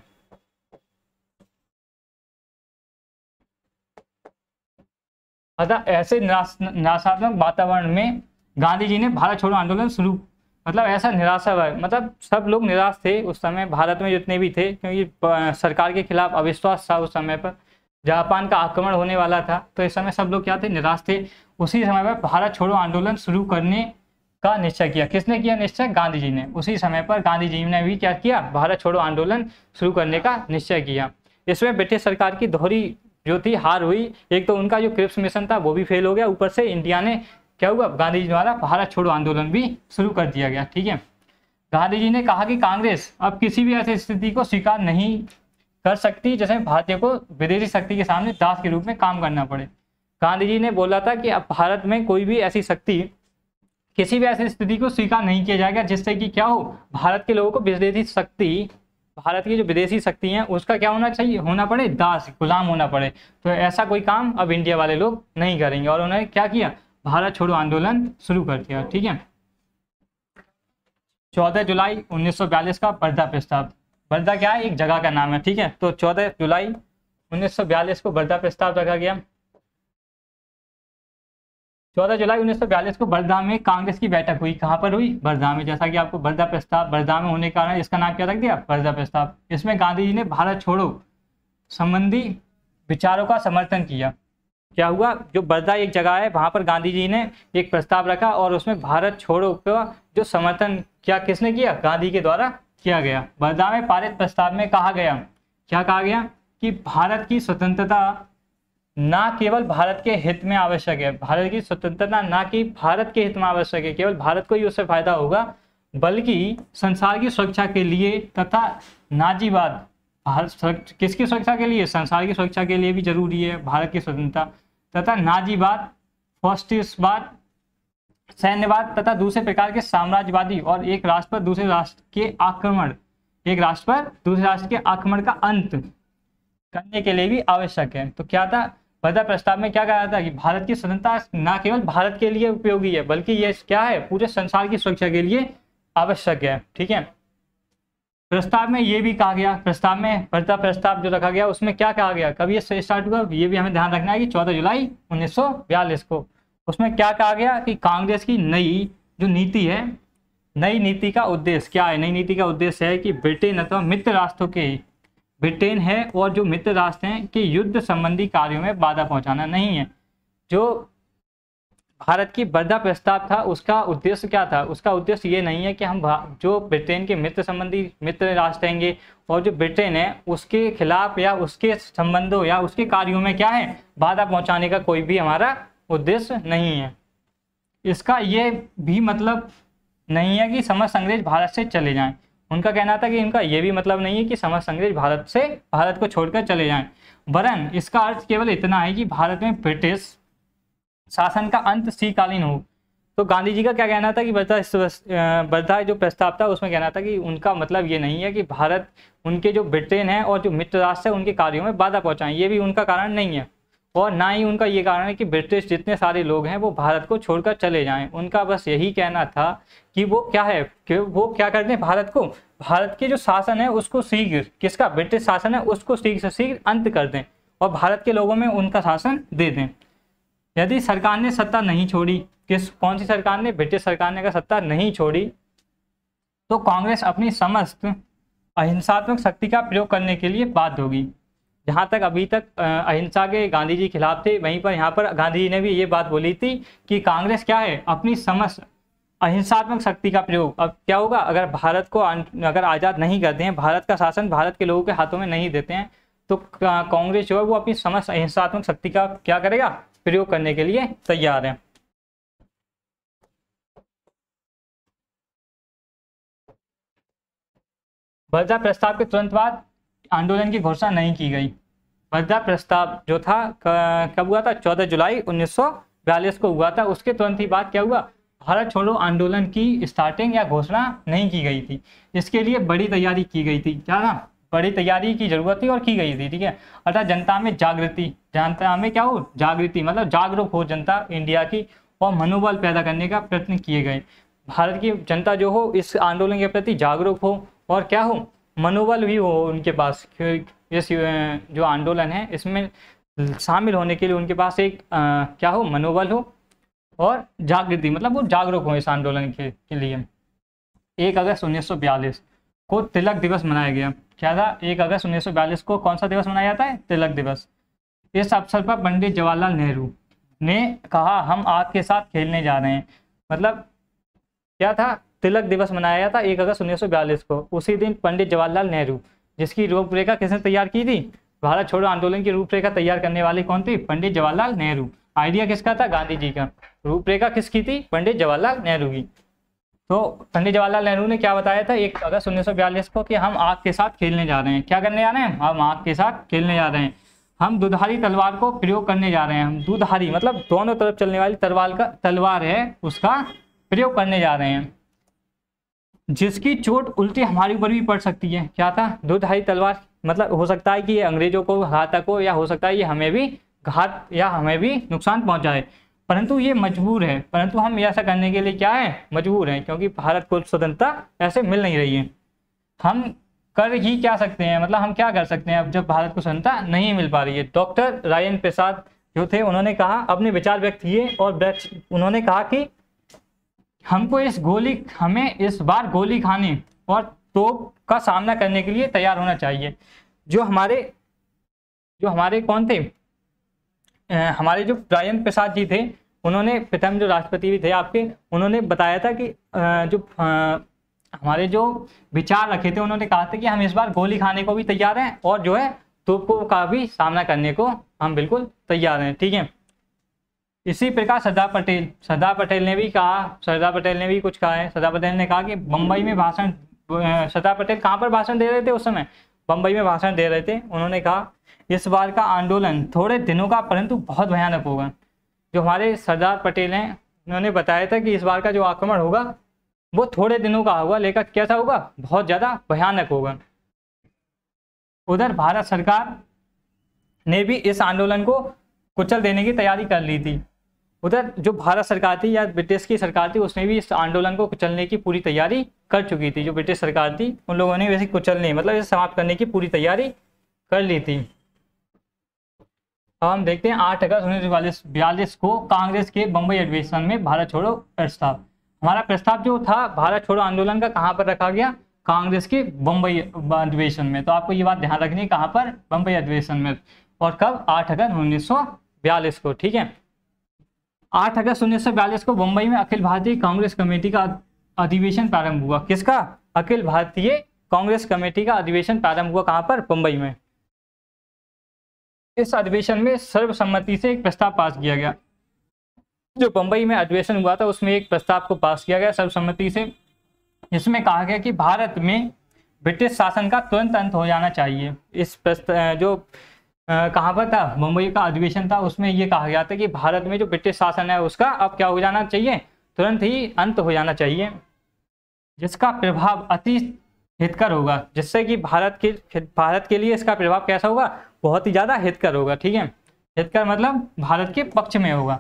अतः ऐसे निराशात्मक वातावरण में गांधी जी ने भारत छोड़ो आंदोलन शुरू मतलब ऐसा निराशा है। मतलब सब लोग निराश थे उस समय, भारत में जितने भी थे, क्योंकि सरकार के खिलाफ अविश्वास था उस समय पर। जापान का आक्रमण होने वाला था तो इस समय सब लोग क्या थे? निराश थे। उसी समय पर भारत छोड़ो आंदोलन शुरू करने का निश्चय किया। किसने किया निश्चय? गांधी जी ने। उसी समय पर गांधी जी ने भी क्या किया? भारत छोड़ो आंदोलन शुरू करने का निश्चय किया। इसमें ब्रिटिश सरकार की दोहरी जो थी, हार हुई। एक तो उनका जो क्रिप्स मिशन था, वो भी फेल हो गया। ऊपर से इंडिया ने क्या हुआ? गांधी जी द्वारा भारत छोड़ो आंदोलन भी शुरू कर दिया गया, ठीक है? गांधी जी ने कहा कि कांग्रेस अब किसी भी ऐसी स्थिति को स्वीकार नहीं कर सकती जैसे भारतीय को विदेशी शक्ति के सामने दास के रूप में काम करना पड़े। गांधी जी ने बोला था कि अब भारत में कोई भी ऐसी शक्ति किसी भी ऐसी स्थिति को स्वीकार नहीं किया जाएगा जिससे कि क्या हो? भारत के लोगों को विदेशी शक्ति, भारत की जो विदेशी शक्ति है, उसका क्या होना चाहिए? होना पड़े, दास, गुलाम होना पड़े। तो ऐसा कोई काम अब इंडिया वाले लोग नहीं करेंगे। और उन्होंने क्या किया? भारत छोड़ो आंदोलन शुरू कर दिया, ठीक है? चौदह जुलाई 1942 का बर्दा प्रस्ताव। बर्दा क्या है? एक जगह का नाम है, ठीक है? तो चौदह जुलाई 1942 को बर्दा प्रस्ताव रखा गया। चौदह जुलाई 1942 को बर्दा में कांग्रेस की बैठक हुई। कहाँ पर हुई? बर्दा में। जैसा कि आपको बर्दा प्रस्ताव बर्दा में होने के कारण इसका नाम क्या रख दिया? बर्दा प्रस्ताव। इसमें गांधी जी ने भारत छोड़ो संबंधी विचारों का समर्थन किया। क्या हुआ? जो बर्दा एक जगह है वहाँ पर गांधी जी ने एक प्रस्ताव रखा और उसमें भारत छोड़ो का जो समर्थन क्या किसने किया? गांधी के द्वारा किया गया। बर्दा में पारित प्रस्ताव में कहा गया, क्या कहा गया? कि भारत की स्वतंत्रता ना केवल भारत के हित में आवश्यक है, भारत की स्वतंत्रता ना कि भारत के हित में आवश्यक है। केवल भारत को ही उससे फ़ायदा होगा, बल्कि संसार की सुरक्षा के लिए तथा नाजीवाद भारत किसकी सुरक्षा के लिए? संसार की सुरक्षा के लिए भी ज़रूरी है। भारत की स्वतंत्रता तथा नाजीवाद फॉस्टिसवाद सैन्यवाद तथा दूसरे प्रकार के साम्राज्यवादी और एक राष्ट्र पर दूसरे राष्ट्र के आक्रमण। एक राष्ट्र पर दूसरे राष्ट्र के आक्रमण का अंत करने के लिए भी आवश्यक है। तो क्या था? वर्धा प्रस्ताव में क्या कहा था कि भारत की स्वतंत्रता न केवल भारत के लिए उपयोगी है, बल्कि यह क्या है? पूरे संसार की सुरक्षा के लिए आवश्यक है। ठीक है? प्रस्ताव में ये भी कहा गया, प्रस्ताव में वर्धा प्रस्ताव जो रखा गया, उसमें क्या कहा गया? कभी ये स्टार्ट हुआ? ये भी हमें ध्यान रखना है कि चौदह जुलाई उन्नीस सौ बयालीस को। उसमें क्या कहा गया कि कांग्रेस की नई जो नीति है, नई नीति का उद्देश्य क्या है? नई नीति का उद्देश्य है कि ब्रिटेन अथवा मित्र राष्ट्रों के, ब्रिटेन है और जो मित्र राष्ट्र हैं, कि युद्ध संबंधी कार्यों में बाधा पहुंचाना नहीं है। जो भारत की वर्धा प्रस्ताव था, उसका उद्देश्य क्या था? उसका उद्देश्य ये नहीं है कि हम जो ब्रिटेन के मित्र संबंधी मित्र राष्ट्र रहेंगे और जो ब्रिटेन है, उसके खिलाफ या उसके संबंधों या उसके कार्यों में क्या है, बाधा पहुँचाने का कोई भी हमारा उद्देश्य नहीं है। इसका ये भी मतलब नहीं है कि समस्त अंग्रेज़ भारत से चले जाएँ। उनका कहना था कि इनका ये भी मतलब नहीं है कि समस्त अंग्रेज़ भारत से, भारत को छोड़कर चले जाएँ। वरन इसका अर्थ केवल इतना है कि भारत में ब्रिटिश शासन का अंत शीकालीन हो। तो गांधी जी का क्या कहना था कि बर्दा जो प्रस्ताव था, उसमें कहना था कि उनका मतलब ये नहीं है कि भारत, उनके जो ब्रिटेन है और जो मित्र राष्ट्र है, उनके कार्यों में बाधा पहुंचाएँ। ये भी उनका कारण नहीं है। और ना ही उनका ये कारण है कि ब्रिटिश जितने सारे लोग हैं, वो भारत को छोड़कर चले जाएँ। उनका बस यही कहना था कि वो क्या है, कि वो क्या कर दें भारत को? भारत के जो शासन है, उसको शीघ्र, किसका? ब्रिटिश शासन है, उसको शीघ्र से शीघ्र अंत कर दें और भारत के लोगों में उनका शासन दे दें। यदि सरकार ने सत्ता नहीं छोड़ी, किस, कौन सी सरकार ने? ब्रिटिश सरकार ने अगर सत्ता नहीं छोड़ी तो कांग्रेस अपनी समस्त अहिंसात्मक शक्ति का प्रयोग करने के लिए बाध्य होगी। जहाँ तक अभी तक अहिंसा के गांधी जी खिलाफ थे, वहीं पर यहाँ पर गांधी जी ने भी ये बात बोली थी कि कांग्रेस क्या है? अपनी समस्त अहिंसात्मक शक्ति का प्रयोग। अब क्या होगा? अगर भारत को अगर आज़ाद नहीं करते हैं, भारत का शासन भारत के लोगों के हाथों में नहीं देते हैं तो कांग्रेस जो है वो अपनी समस्त अहिंसात्मक शक्ति का क्या करेगा? प्रयोग करने के लिए तैयार है। वर्धा प्रस्ताव के तुरंत बाद आंदोलन की घोषणा नहीं की गई। वर्धा प्रस्ताव जो था कब हुआ था? चौदह जुलाई उन्नीस सौ बयालीस को हुआ था। उसके तुरंत ही बाद क्या हुआ? भारत छोड़ो आंदोलन की स्टार्टिंग या घोषणा नहीं की गई थी। इसके लिए बड़ी तैयारी की गई थी। क्या था बड़ी तैयारी की ज़रूरत थी और की गई थी ठीक है? अर्थात जनता में जागृति जनता में क्या हो? जागृति मतलब जागरूक हो जनता इंडिया की और मनोबल पैदा करने का प्रयत्न किए गए। भारत की जनता जो हो इस आंदोलन के प्रति जागरूक हो और क्या हो? मनोबल भी हो उनके पास इस जो आंदोलन है इसमें शामिल होने के लिए उनके पास एक आ, क्या हो? मनोबल हो और जागृति मतलब वो जागरूक हो इस आंदोलन के, के लिए। एक अगस्त उन्नीस सौ बयालीस को तिलक दिवस मनाया गया। क्या था एक अगस्त उन्नीस सौ बयालीस को कौन सा दिवस मनाया जाता है? तिलक दिवस। इस अवसर पर पंडित जवाहरलाल नेहरू ने कहा, हम आपके साथ खेलने जा रहे हैं। मतलब क्या था? तिलक दिवस मनाया था एक अगस्त उन्नीस को। उसी दिन पंडित जवाहरलाल नेहरू, जिसकी रूपरेखा किसने तैयार की थी? भारत छोड़ो आंदोलन की रूपरेखा तैयार करने वाली कौन थी? पंडित जवाहरलाल नेहरू। आइडिया किसका था? गांधी जी का। रूपरेखा किसकी थी? पंडित जवाहरलाल नेहरू की। तो पंडित जवाहरलाल नेहरू ने क्या बताया था? एक अगस्त उन्नीस सौ बयालीस को कि हम आग के साथ खेलने जा रहे हैं। क्या करने जा रहे हैं? हम आग के साथ खेलने जा रहे हैं। हम दुधारी तलवार को प्रयोग करने जा रहे हैं। हम दुधारी मतलब दोनों तरफ़ चलने वाली तलवार का, तलवार है, उसका प्रयोग करने जा रहे हैं। जिसकी चोट उल्टी हमारे ऊपर भी पड़ सकती है। क्या था? दुधारी तलवार मतलब हो सकता है कि ये अंग्रेज़ों को घातक हो या हो सकता है ये हमें भी घात, या हमें भी नुकसान पहुँचाए। परंतु ये मजबूर है। परंतु हम ऐसा करने के लिए क्या है? मजबूर हैं, क्योंकि भारत को स्वतंत्रता ऐसे मिल नहीं रही है। हम कर ही क्या सकते हैं? मतलब हम क्या कर सकते हैं अब जब भारत को स्वतंत्रता नहीं मिल पा रही है? डॉक्टर रायन प्रसाद जो थे, उन्होंने कहा, अपने विचार व्यक्त किए और उन्होंने कहा कि हमको इस गोली, हमें इस बार गोली खाने और तोप का सामना करने के लिए तैयार होना चाहिए। जो हमारे जो हमारे कौन थे? हमारे जो राजेंद्र प्रसाद जी थे, उन्होंने, प्रथम जो राष्ट्रपति भी थे आपके, उन्होंने बताया था कि जो हमारे जो विचार रखे थे, उन्होंने कहा था कि हम इस बार गोली खाने को भी तैयार हैं और जो है, तोपों का भी सामना करने को हम बिल्कुल तैयार हैं, ठीक है? इसी प्रकार सरदार पटेल सरदार पटेल ने भी कहा, सरदार पटेल ने भी कुछ कहा है। सरदार पटेल ने कहा कि मुंबई में भाषण सरदार पटेल कहाँ पर भाषण दे रहे थे उस समय? बम्बई में भाषण दे रहे थे। उन्होंने कहा, इस बार का आंदोलन थोड़े दिनों का, परंतु बहुत भयानक होगा। जो हमारे सरदार पटेल हैं, उन्होंने बताया था कि इस बार का जो आक्रमण होगा, वो थोड़े दिनों का होगा, लेकिन कैसा होगा? बहुत ज़्यादा भयानक होगा। उधर भारत सरकार ने भी इस आंदोलन को कुचल देने की तैयारी कर ली थी। उधर जो भारत सरकार थी या ब्रिटिश की सरकार थी, उसने भी इस आंदोलन को कुचलने की पूरी तैयारी कर चुकी थी। जो ब्रिटिश सरकार थी, उन लोगों ने वैसे कुचलने मतलब इसे समाप्त करने की पूरी तैयारी कर ली थी। अब हम देखते हैं, आठ अगस्त उन्नीस बयालीस को कांग्रेस के बम्बई अधिवेशन में भारत छोड़ो प्रस्ताव। हमारा प्रस्ताव जो था, भारत छोड़ो आंदोलन का कहाँ पर रखा गया? कांग्रेस के बम्बई अधिवेशन में। तो आपको ये बात ध्यान रखनी है, कहाँ पर? बम्बई अधिवेशन में। और कब? आठ अगस्त उन्नीस सौ बयालीस को, ठीक है? आठ अगस्त उन्नीस को मुंबई में अखिल भारतीय कांग्रेस कमेटी का अधिवेशन प्रारंभ हुआ। किसका? अखिल भारतीय कांग्रेस कमेटी का अधिवेशन प्रारंभ हुआ कहाँ पर? मुंबई में। इस अधिवेशन में सर्वसम्मति से एक प्रस्ताव पास किया गया। जो बंबई में अधिवेशन हुआ था, उसमें एक प्रस्ताव को पास किया गया सर्वसम्मति से। इसमें कहा गया कि भारत में ब्रिटिश शासन का तुरंत अंत हो जाना चाहिए। इस जो कहाँ पर था? मुंबई का अधिवेशन था, उसमें ये कहा गया था कि भारत में जो ब्रिटिश शासन है उसका अब क्या हो जाना चाहिए? तुरंत ही अंत हो जाना चाहिए, जिसका प्रभाव अति हितकर होगा, जिससे कि भारत के भारत के लिए इसका प्रभाव कैसा होगा? बहुत ही ज़्यादा हितकर होगा, ठीक है? हितकर मतलब भारत के पक्ष में होगा।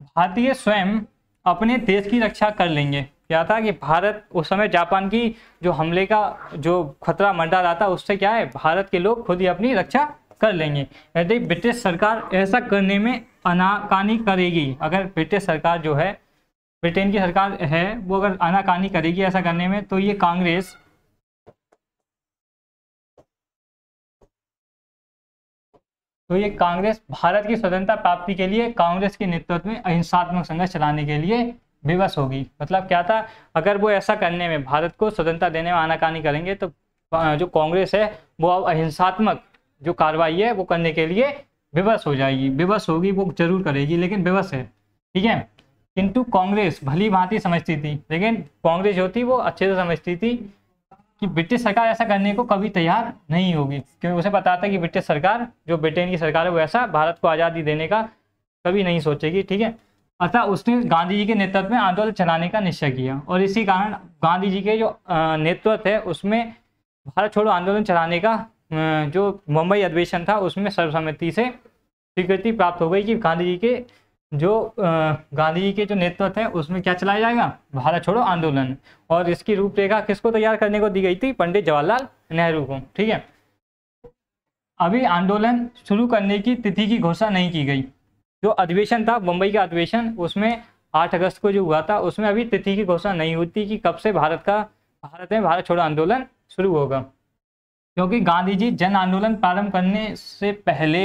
भारतीय स्वयं अपने देश की रक्षा कर लेंगे। क्या था कि भारत उस समय जापान की जो हमले का जो खतरा मंडा रहा था, उससे क्या है? भारत के लोग खुद ही अपनी रक्षा कर लेंगे। यदि ब्रिटिश सरकार ऐसा करने में अनाकानी करेगी, अगर ब्रिटिश सरकार जो है, ब्रिटेन की सरकार है, वो अगर अनाकानी करेगी ऐसा करने में तो ये कांग्रेस तो ये कांग्रेस भारत की स्वतंत्रता प्राप्ति के लिए, कांग्रेस के नेतृत्व में अहिंसात्मक संघर्ष चलाने के लिए विवश होगी। मतलब क्या था? अगर वो ऐसा करने में भारत को स्वतंत्रता देने में आनाकानी करेंगे तो जो कांग्रेस है, वो अब अहिंसात्मक जो कार्रवाई है वो करने के लिए विवश हो जाएगी। विवश होगी वो ज़रूर करेगी, लेकिन विवश है। ठीक है? किंतु कांग्रेस भली भांति समझती थी। लेकिन कांग्रेस जो थी वो अच्छे से समझती थी कि ब्रिटिश सरकार ऐसा करने को कभी तैयार नहीं होगी, क्योंकि उसे पता था कि ब्रिटिश सरकार, जो ब्रिटेन की सरकार है, वो ऐसा भारत को आज़ादी देने का कभी नहीं सोचेगी। ठीक है? अतः उसने गांधी जी के नेतृत्व में आंदोलन चलाने का निश्चय किया। और इसी कारण गांधी जी के जो नेतृत्व है, उसमें भारत छोड़ो आंदोलन चलाने का जो मुंबई अधिवेशन था, उसमें सर्वसम्मति से स्वीकृति प्राप्त हो गई कि गांधी जी के जो गांधी जी के जो नेतृत्व है उसमें क्या चलाया जाएगा? भारत छोड़ो आंदोलन। और इसकी रूपरेखा किसको तैयार करने को दी गई थी? पंडित जवाहरलाल नेहरू को, ठीक है? अभी आंदोलन शुरू करने की तिथि की घोषणा नहीं की गई। जो अधिवेशन था, मुंबई का अधिवेशन, उसमें आठ अगस्त को जो हुआ था, उसमें अभी तिथि की घोषणा नहीं होती कि कब से भारत का, भारत में भारत छोड़ो आंदोलन शुरू होगा। क्योंकि गांधी जी जन आंदोलन प्रारंभ करने से पहले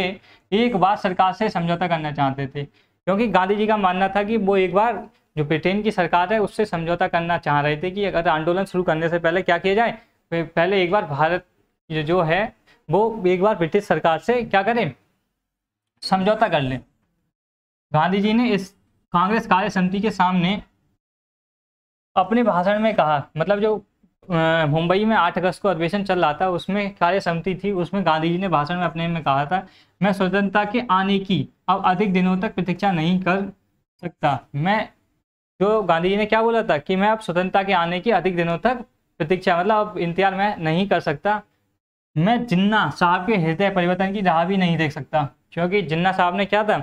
एक बार सरकार से समझौता करना चाहते थे। क्योंकि गांधी जी का मानना था कि वो एक बार जो ब्रिटेन की सरकार है, उससे समझौता करना चाह रहे थे कि अगर आंदोलन शुरू करने से पहले क्या किया जाए पहले एक बार भारत जो है, वो एक बार ब्रिटिश सरकार से क्या करें? समझौता कर लें। गांधी जी ने इस कांग्रेस कार्य समिति के सामने अपने भाषण में कहा मतलब जो मुंबई में आठ अगस्त को अधिवेशन चल रहा था, उसमें कार्य समिति थी, उसमें गांधी जी ने भाषण में अपने में कहा था, मैं स्वतंत्रता के आने की अब अधिक दिनों तक प्रतीक्षा नहीं कर सकता। मैं जो गांधी जी ने क्या बोला था कि मैं अब स्वतंत्रता के आने की अधिक दिनों तक प्रतीक्षा मतलब अब इंतज़ार मैं नहीं कर सकता। मैं जिन्ना साहब के हृदय परिवर्तन की राह भी नहीं देख सकता। क्योंकि जिन्ना साहब ने क्या था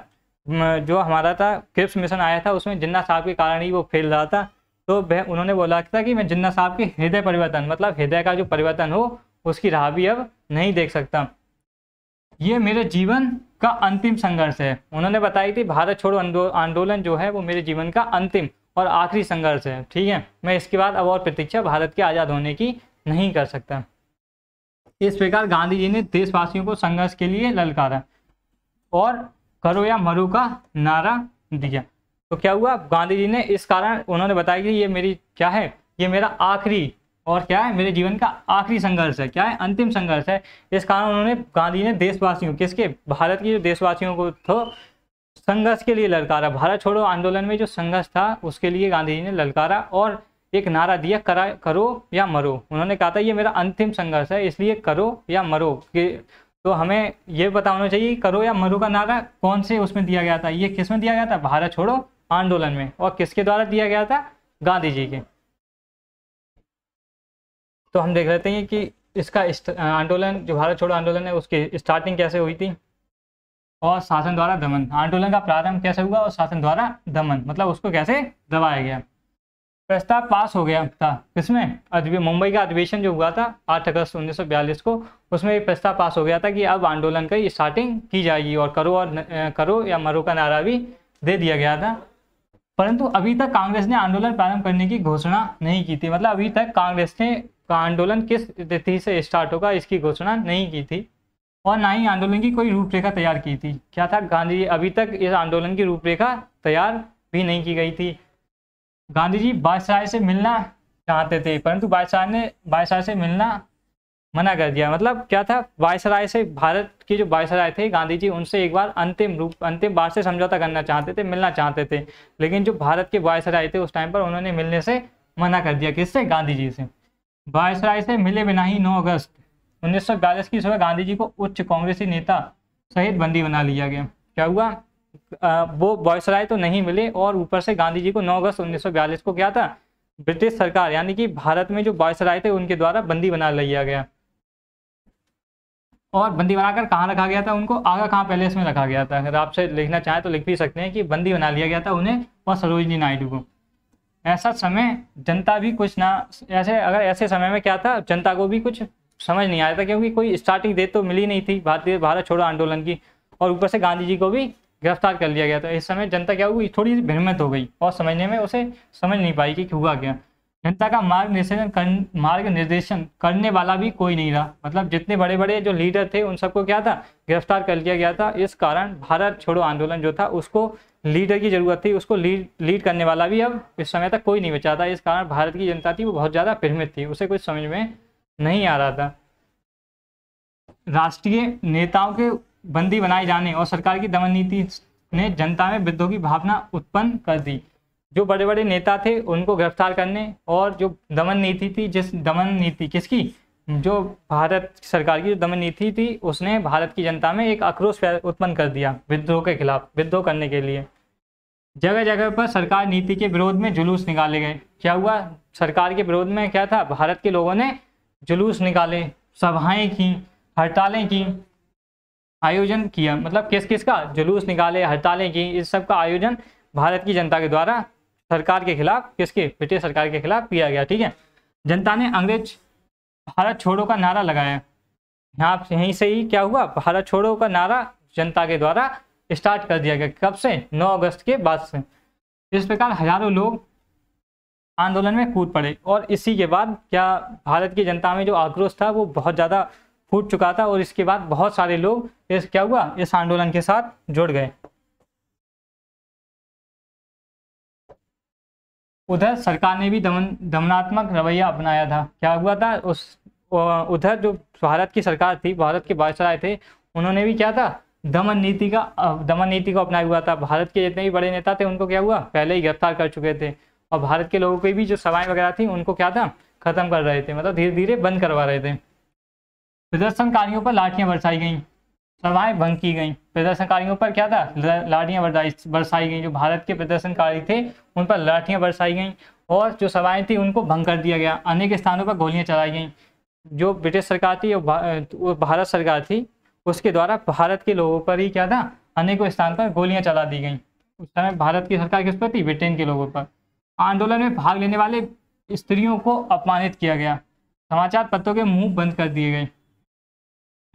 जो हमारा था, क्रिप्स मिशन आया था, उसमें जिन्ना साहब के कारण ही वो फेल रहा था। तो वह, उन्होंने बोला था कि मैं जिन्ना साहब के हृदय परिवर्तन मतलब हृदय का जो परिवर्तन हो, उसकी राह भी अब नहीं देख सकता। ये मेरे जीवन का अंतिम संघर्ष है। उन्होंने बताई थी, भारत छोड़ो आंदोलन जो है, वो मेरे जीवन का अंतिम और आखिरी संघर्ष है। ठीक है? मैं इसके बाद अब और प्रतीक्षा भारत के आज़ाद होने की नहीं कर सकता। इस प्रकार गांधी जी ने देशवासियों को संघर्ष के लिए ललकारा और करो या मरो का नारा दिया। तो क्या हुआ? गांधी जी ने इस कारण उन्होंने बताया कि ये मेरी क्या है? ये मेरा आखिरी और क्या है? मेरे जीवन का आखिरी संघर्ष है। क्या है? अंतिम संघर्ष है। इस कारण उन्होंने गांधी ने देशवासियों, किसके? भारत के जो देशवासियों को तो संघर्ष के लिए ललकारा। भारत छोड़ो, आंदोलन में जो संघर्ष था, उसके लिए गांधी जी ने ललकारा और एक नारा दिया, करा, करो या मरो। उन्होंने कहा था, ये मेरा अंतिम संघर्ष है, इसलिए करो या मरो। कि तो हमें ये पता होना चाहिए करो या मरो का नारा कौन से उसमें दिया गया था? ये किसमें दिया गया था? भारत छोड़ो आंदोलन में। और किसके द्वारा दिया गया था? गांधी जी के। तो हम देख लेते हैं कि इसका आंदोलन जो भारत छोड़ो आंदोलन है उसकी स्टार्टिंग कैसे हुई थी? और शासन द्वारा दमन। आंदोलन का प्रारंभ कैसे हुआ और शासन द्वारा दमन? मतलब उसको कैसे दबाया गया? प्रस्ताव पास हो गया था किसमें? मुंबई का अधिवेशन जो हुआ था 8 अगस्त 1942 को उसमें एक प्रस्ताव पास हो गया था कि अब आंदोलन की स्टार्टिंग की जाएगी और करो और न, करो या मरो का नारा भी दे दिया गया था। परंतु अभी तक कांग्रेस ने आंदोलन प्रारंभ करने की घोषणा नहीं की थी। मतलब अभी तक कांग्रेस ने आंदोलन किस तिथि से स्टार्ट होगा, इसकी घोषणा नहीं की थी। और ना ही आंदोलन की कोई रूपरेखा तैयार की थी। क्या था? गांधी जी अभी तक इस आंदोलन की रूपरेखा तैयार भी नहीं की गई थी। गांधी जी बादशाह से मिलना चाहते थे, परंतु बादशाह ने, बादशाह से मिलना मना कर दिया। मतलब क्या था? वायसराय से भारत के जो वायसराय थे गांधी जी उनसे एक बार अंतिम रूप अंतिम बार से समझौता करना चाहते थे मिलना चाहते थे। लेकिन जो भारत के वायसराय थे उस टाइम पर उन्होंने मिलने से मना कर दिया। किससे? गांधी जी से। वायसराय से मिले बिना ही 9 अगस्त उन्नीस सौ बयालीस की सुबह गांधी जी को उच्च कांग्रेसी नेता सहित बंदी बना लिया गया। क्या हुआ? आ, वो वायसराय तो नहीं मिले और ऊपर से गांधी जी को 9 अगस्त 1942 को क्या था? ब्रिटिश सरकार यानी कि भारत में जो वायसराय थे उनके द्वारा बंदी बना लिया गया। और बंदी बनाकर कहाँ रखा गया था? उनको आगा कहाँ पहले इसमें रखा गया था? अगर आपसे लिखना चाहें तो लिख भी सकते हैं कि बंदी बना लिया गया था उन्हें और सरोजनी नायडू को। ऐसा समय जनता भी कुछ ना, ऐसे अगर ऐसे समय में क्या था? जनता को भी कुछ समझ नहीं आया था क्योंकि कोई स्टार्टिंग डेट तो मिली नहीं थी, भारतीय भारत छोड़ो आंदोलन की। और ऊपर से गांधी जी को भी गिरफ़्तार कर लिया गया था। इस समय जनता क्या हुई? थोड़ी भ्रमित हो गई और समझने में उसे समझ नहीं पाई कि हुआ क्या। जनता का मार्ग निर्देशन कर, मार्ग निर्देशन करने वाला भी कोई नहीं रहा। मतलब जितने बड़े बड़े जो लीडर थे, उन सबको क्या था? गिरफ़्तार कर लिया गया था। इस कारण भारत छोड़ो आंदोलन जो था, उसको लीडर की ज़रूरत थी, उसको लीड लीड करने वाला भी अब इस समय तक कोई नहीं बचा था। इस कारण भारत की जनता थी, वो बहुत ज़्यादा भ्रमित थी। उसे कुछ समझ में नहीं आ रहा था। राष्ट्रीय नेताओं के बंदी बनाए जाने और सरकार की दमन नीति ने जनता में विद्रोह की भावना उत्पन्न कर दी। जो बड़े बड़े नेता थे, उनको गिरफ़्तार करने और जो दमन नीति थी, जिस दमन नीति किसकी? जो भारत सरकार की जो दमन नीति थी, उसने भारत की जनता में एक आक्रोश उत्पन्न कर दिया विद्रोह के खिलाफ, विद्रोह करने के लिए। जगह जगह पर सरकार नीति के विरोध में जुलूस निकाले गए। क्या हुआ? सरकार के विरोध में क्या था? भारत के लोगों ने जुलूस निकाले, सभाएँ की, हड़तालें की, आयोजन किया। मतलब किस किस का? जुलूस निकाले, हड़तालें की। इस सब का आयोजन भारत की जनता के द्वारा सरकार के खिलाफ, किसके? ब्रिटिश सरकार के खिलाफ किया गया, ठीक है? जनता ने अंग्रेज़ भारत छोड़ो का नारा लगाया। यहाँ यहीं से ही क्या हुआ? भारत छोड़ो का नारा जनता के द्वारा स्टार्ट कर दिया गया। कब से? 9 अगस्त के बाद से। इस प्रकार हज़ारों लोग आंदोलन में कूद पड़े और इसी के बाद क्या भारत की जनता में जो आक्रोश था, वो बहुत ज़्यादा फूट चुका था और इसके बाद बहुत सारे लोग इस, क्या हुआ? इस आंदोलन के साथ जुड़ गए। उधर सरकार ने भी दमन, दमनात्मक रवैया अपनाया था। क्या हुआ था? उस उधर जो भारत की सरकार थी, भारत के बादशाह थे, उन्होंने भी क्या था? दमन नीति का, दमन नीति को अपनाया हुआ था। भारत के जितने भी बड़े नेता थे, उनको क्या हुआ? पहले ही गिरफ़्तार कर चुके थे। और भारत के लोगों की भी जो सभाएँ वगैरह थी, उनको क्या था? खत्म कर रहे थे। मतलब धीरे धीरे बंद करवा रहे थे। प्रदर्शनकारियों पर लाठियाँ बरसाई गई। सभाएँ भंग की गई। प्रदर्शनकारियों पर क्या था? लाठियाँ बरसाई गई। जो भारत के प्रदर्शनकारी थे, उन पर लाठियाँ बरसाई गई और जो सभाएँ थी, उनको भंग कर दिया गया। अनेक स्थानों पर गोलियाँ चलाई गई। जो ब्रिटिश सरकार थी वो भारत सरकार थी, उसके द्वारा भारत के लोगों पर ही क्या था? अनेकों स्थान पर गोलियाँ चला दी गई। उस समय भारत की सरकार किस पर थी? ब्रिटेन के लोगों पर। आंदोलन में भाग लेने वाले स्त्रियों को अपमानित किया गया। समाचार पत्रों के मुँह बंद कर दिए गए।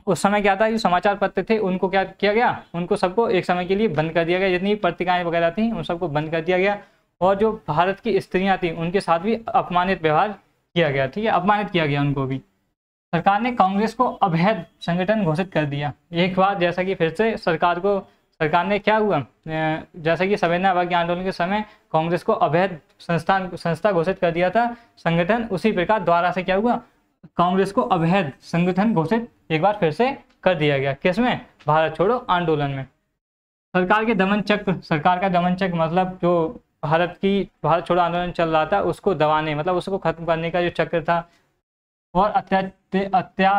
उस समय क्या था? जो समाचार पत्र थे, उनको क्या किया गया? उनको सबको एक समय के लिए बंद कर दिया गया। जितनी पत्रिकाएँ वगैरह थी, उन सबको बंद कर दिया गया। और जो भारत की स्त्रियाँ थी, उनके साथ भी अपमानित व्यवहार किया गया, ठीक है? अपमानित किया गया उनको भी। सरकार ने कांग्रेस को अवैध संगठन घोषित कर दिया। एक बार जैसा कि फिर से सरकार को, सरकार ने क्या हुआ? जैसा कि संवेदना अवज्ञा आंदोलन के समय कांग्रेस को अवैध संस्थान, संस्था घोषित कर दिया था। संगठन उसी प्रकार द्वारा से क्या हुआ? कांग्रेस को अवैध संगठन घोषित एक बार फिर से कर दिया गया। किसमें भारत छोड़ो आंदोलन में। सरकार के दमन चक्र, सरकार का दमन चक्र मतलब जो भारत की, भारत छोड़ो आंदोलन चल रहा था, उसको दबाने मतलब उसको खत्म करने का जो चक्र था, और अत्या अत्या,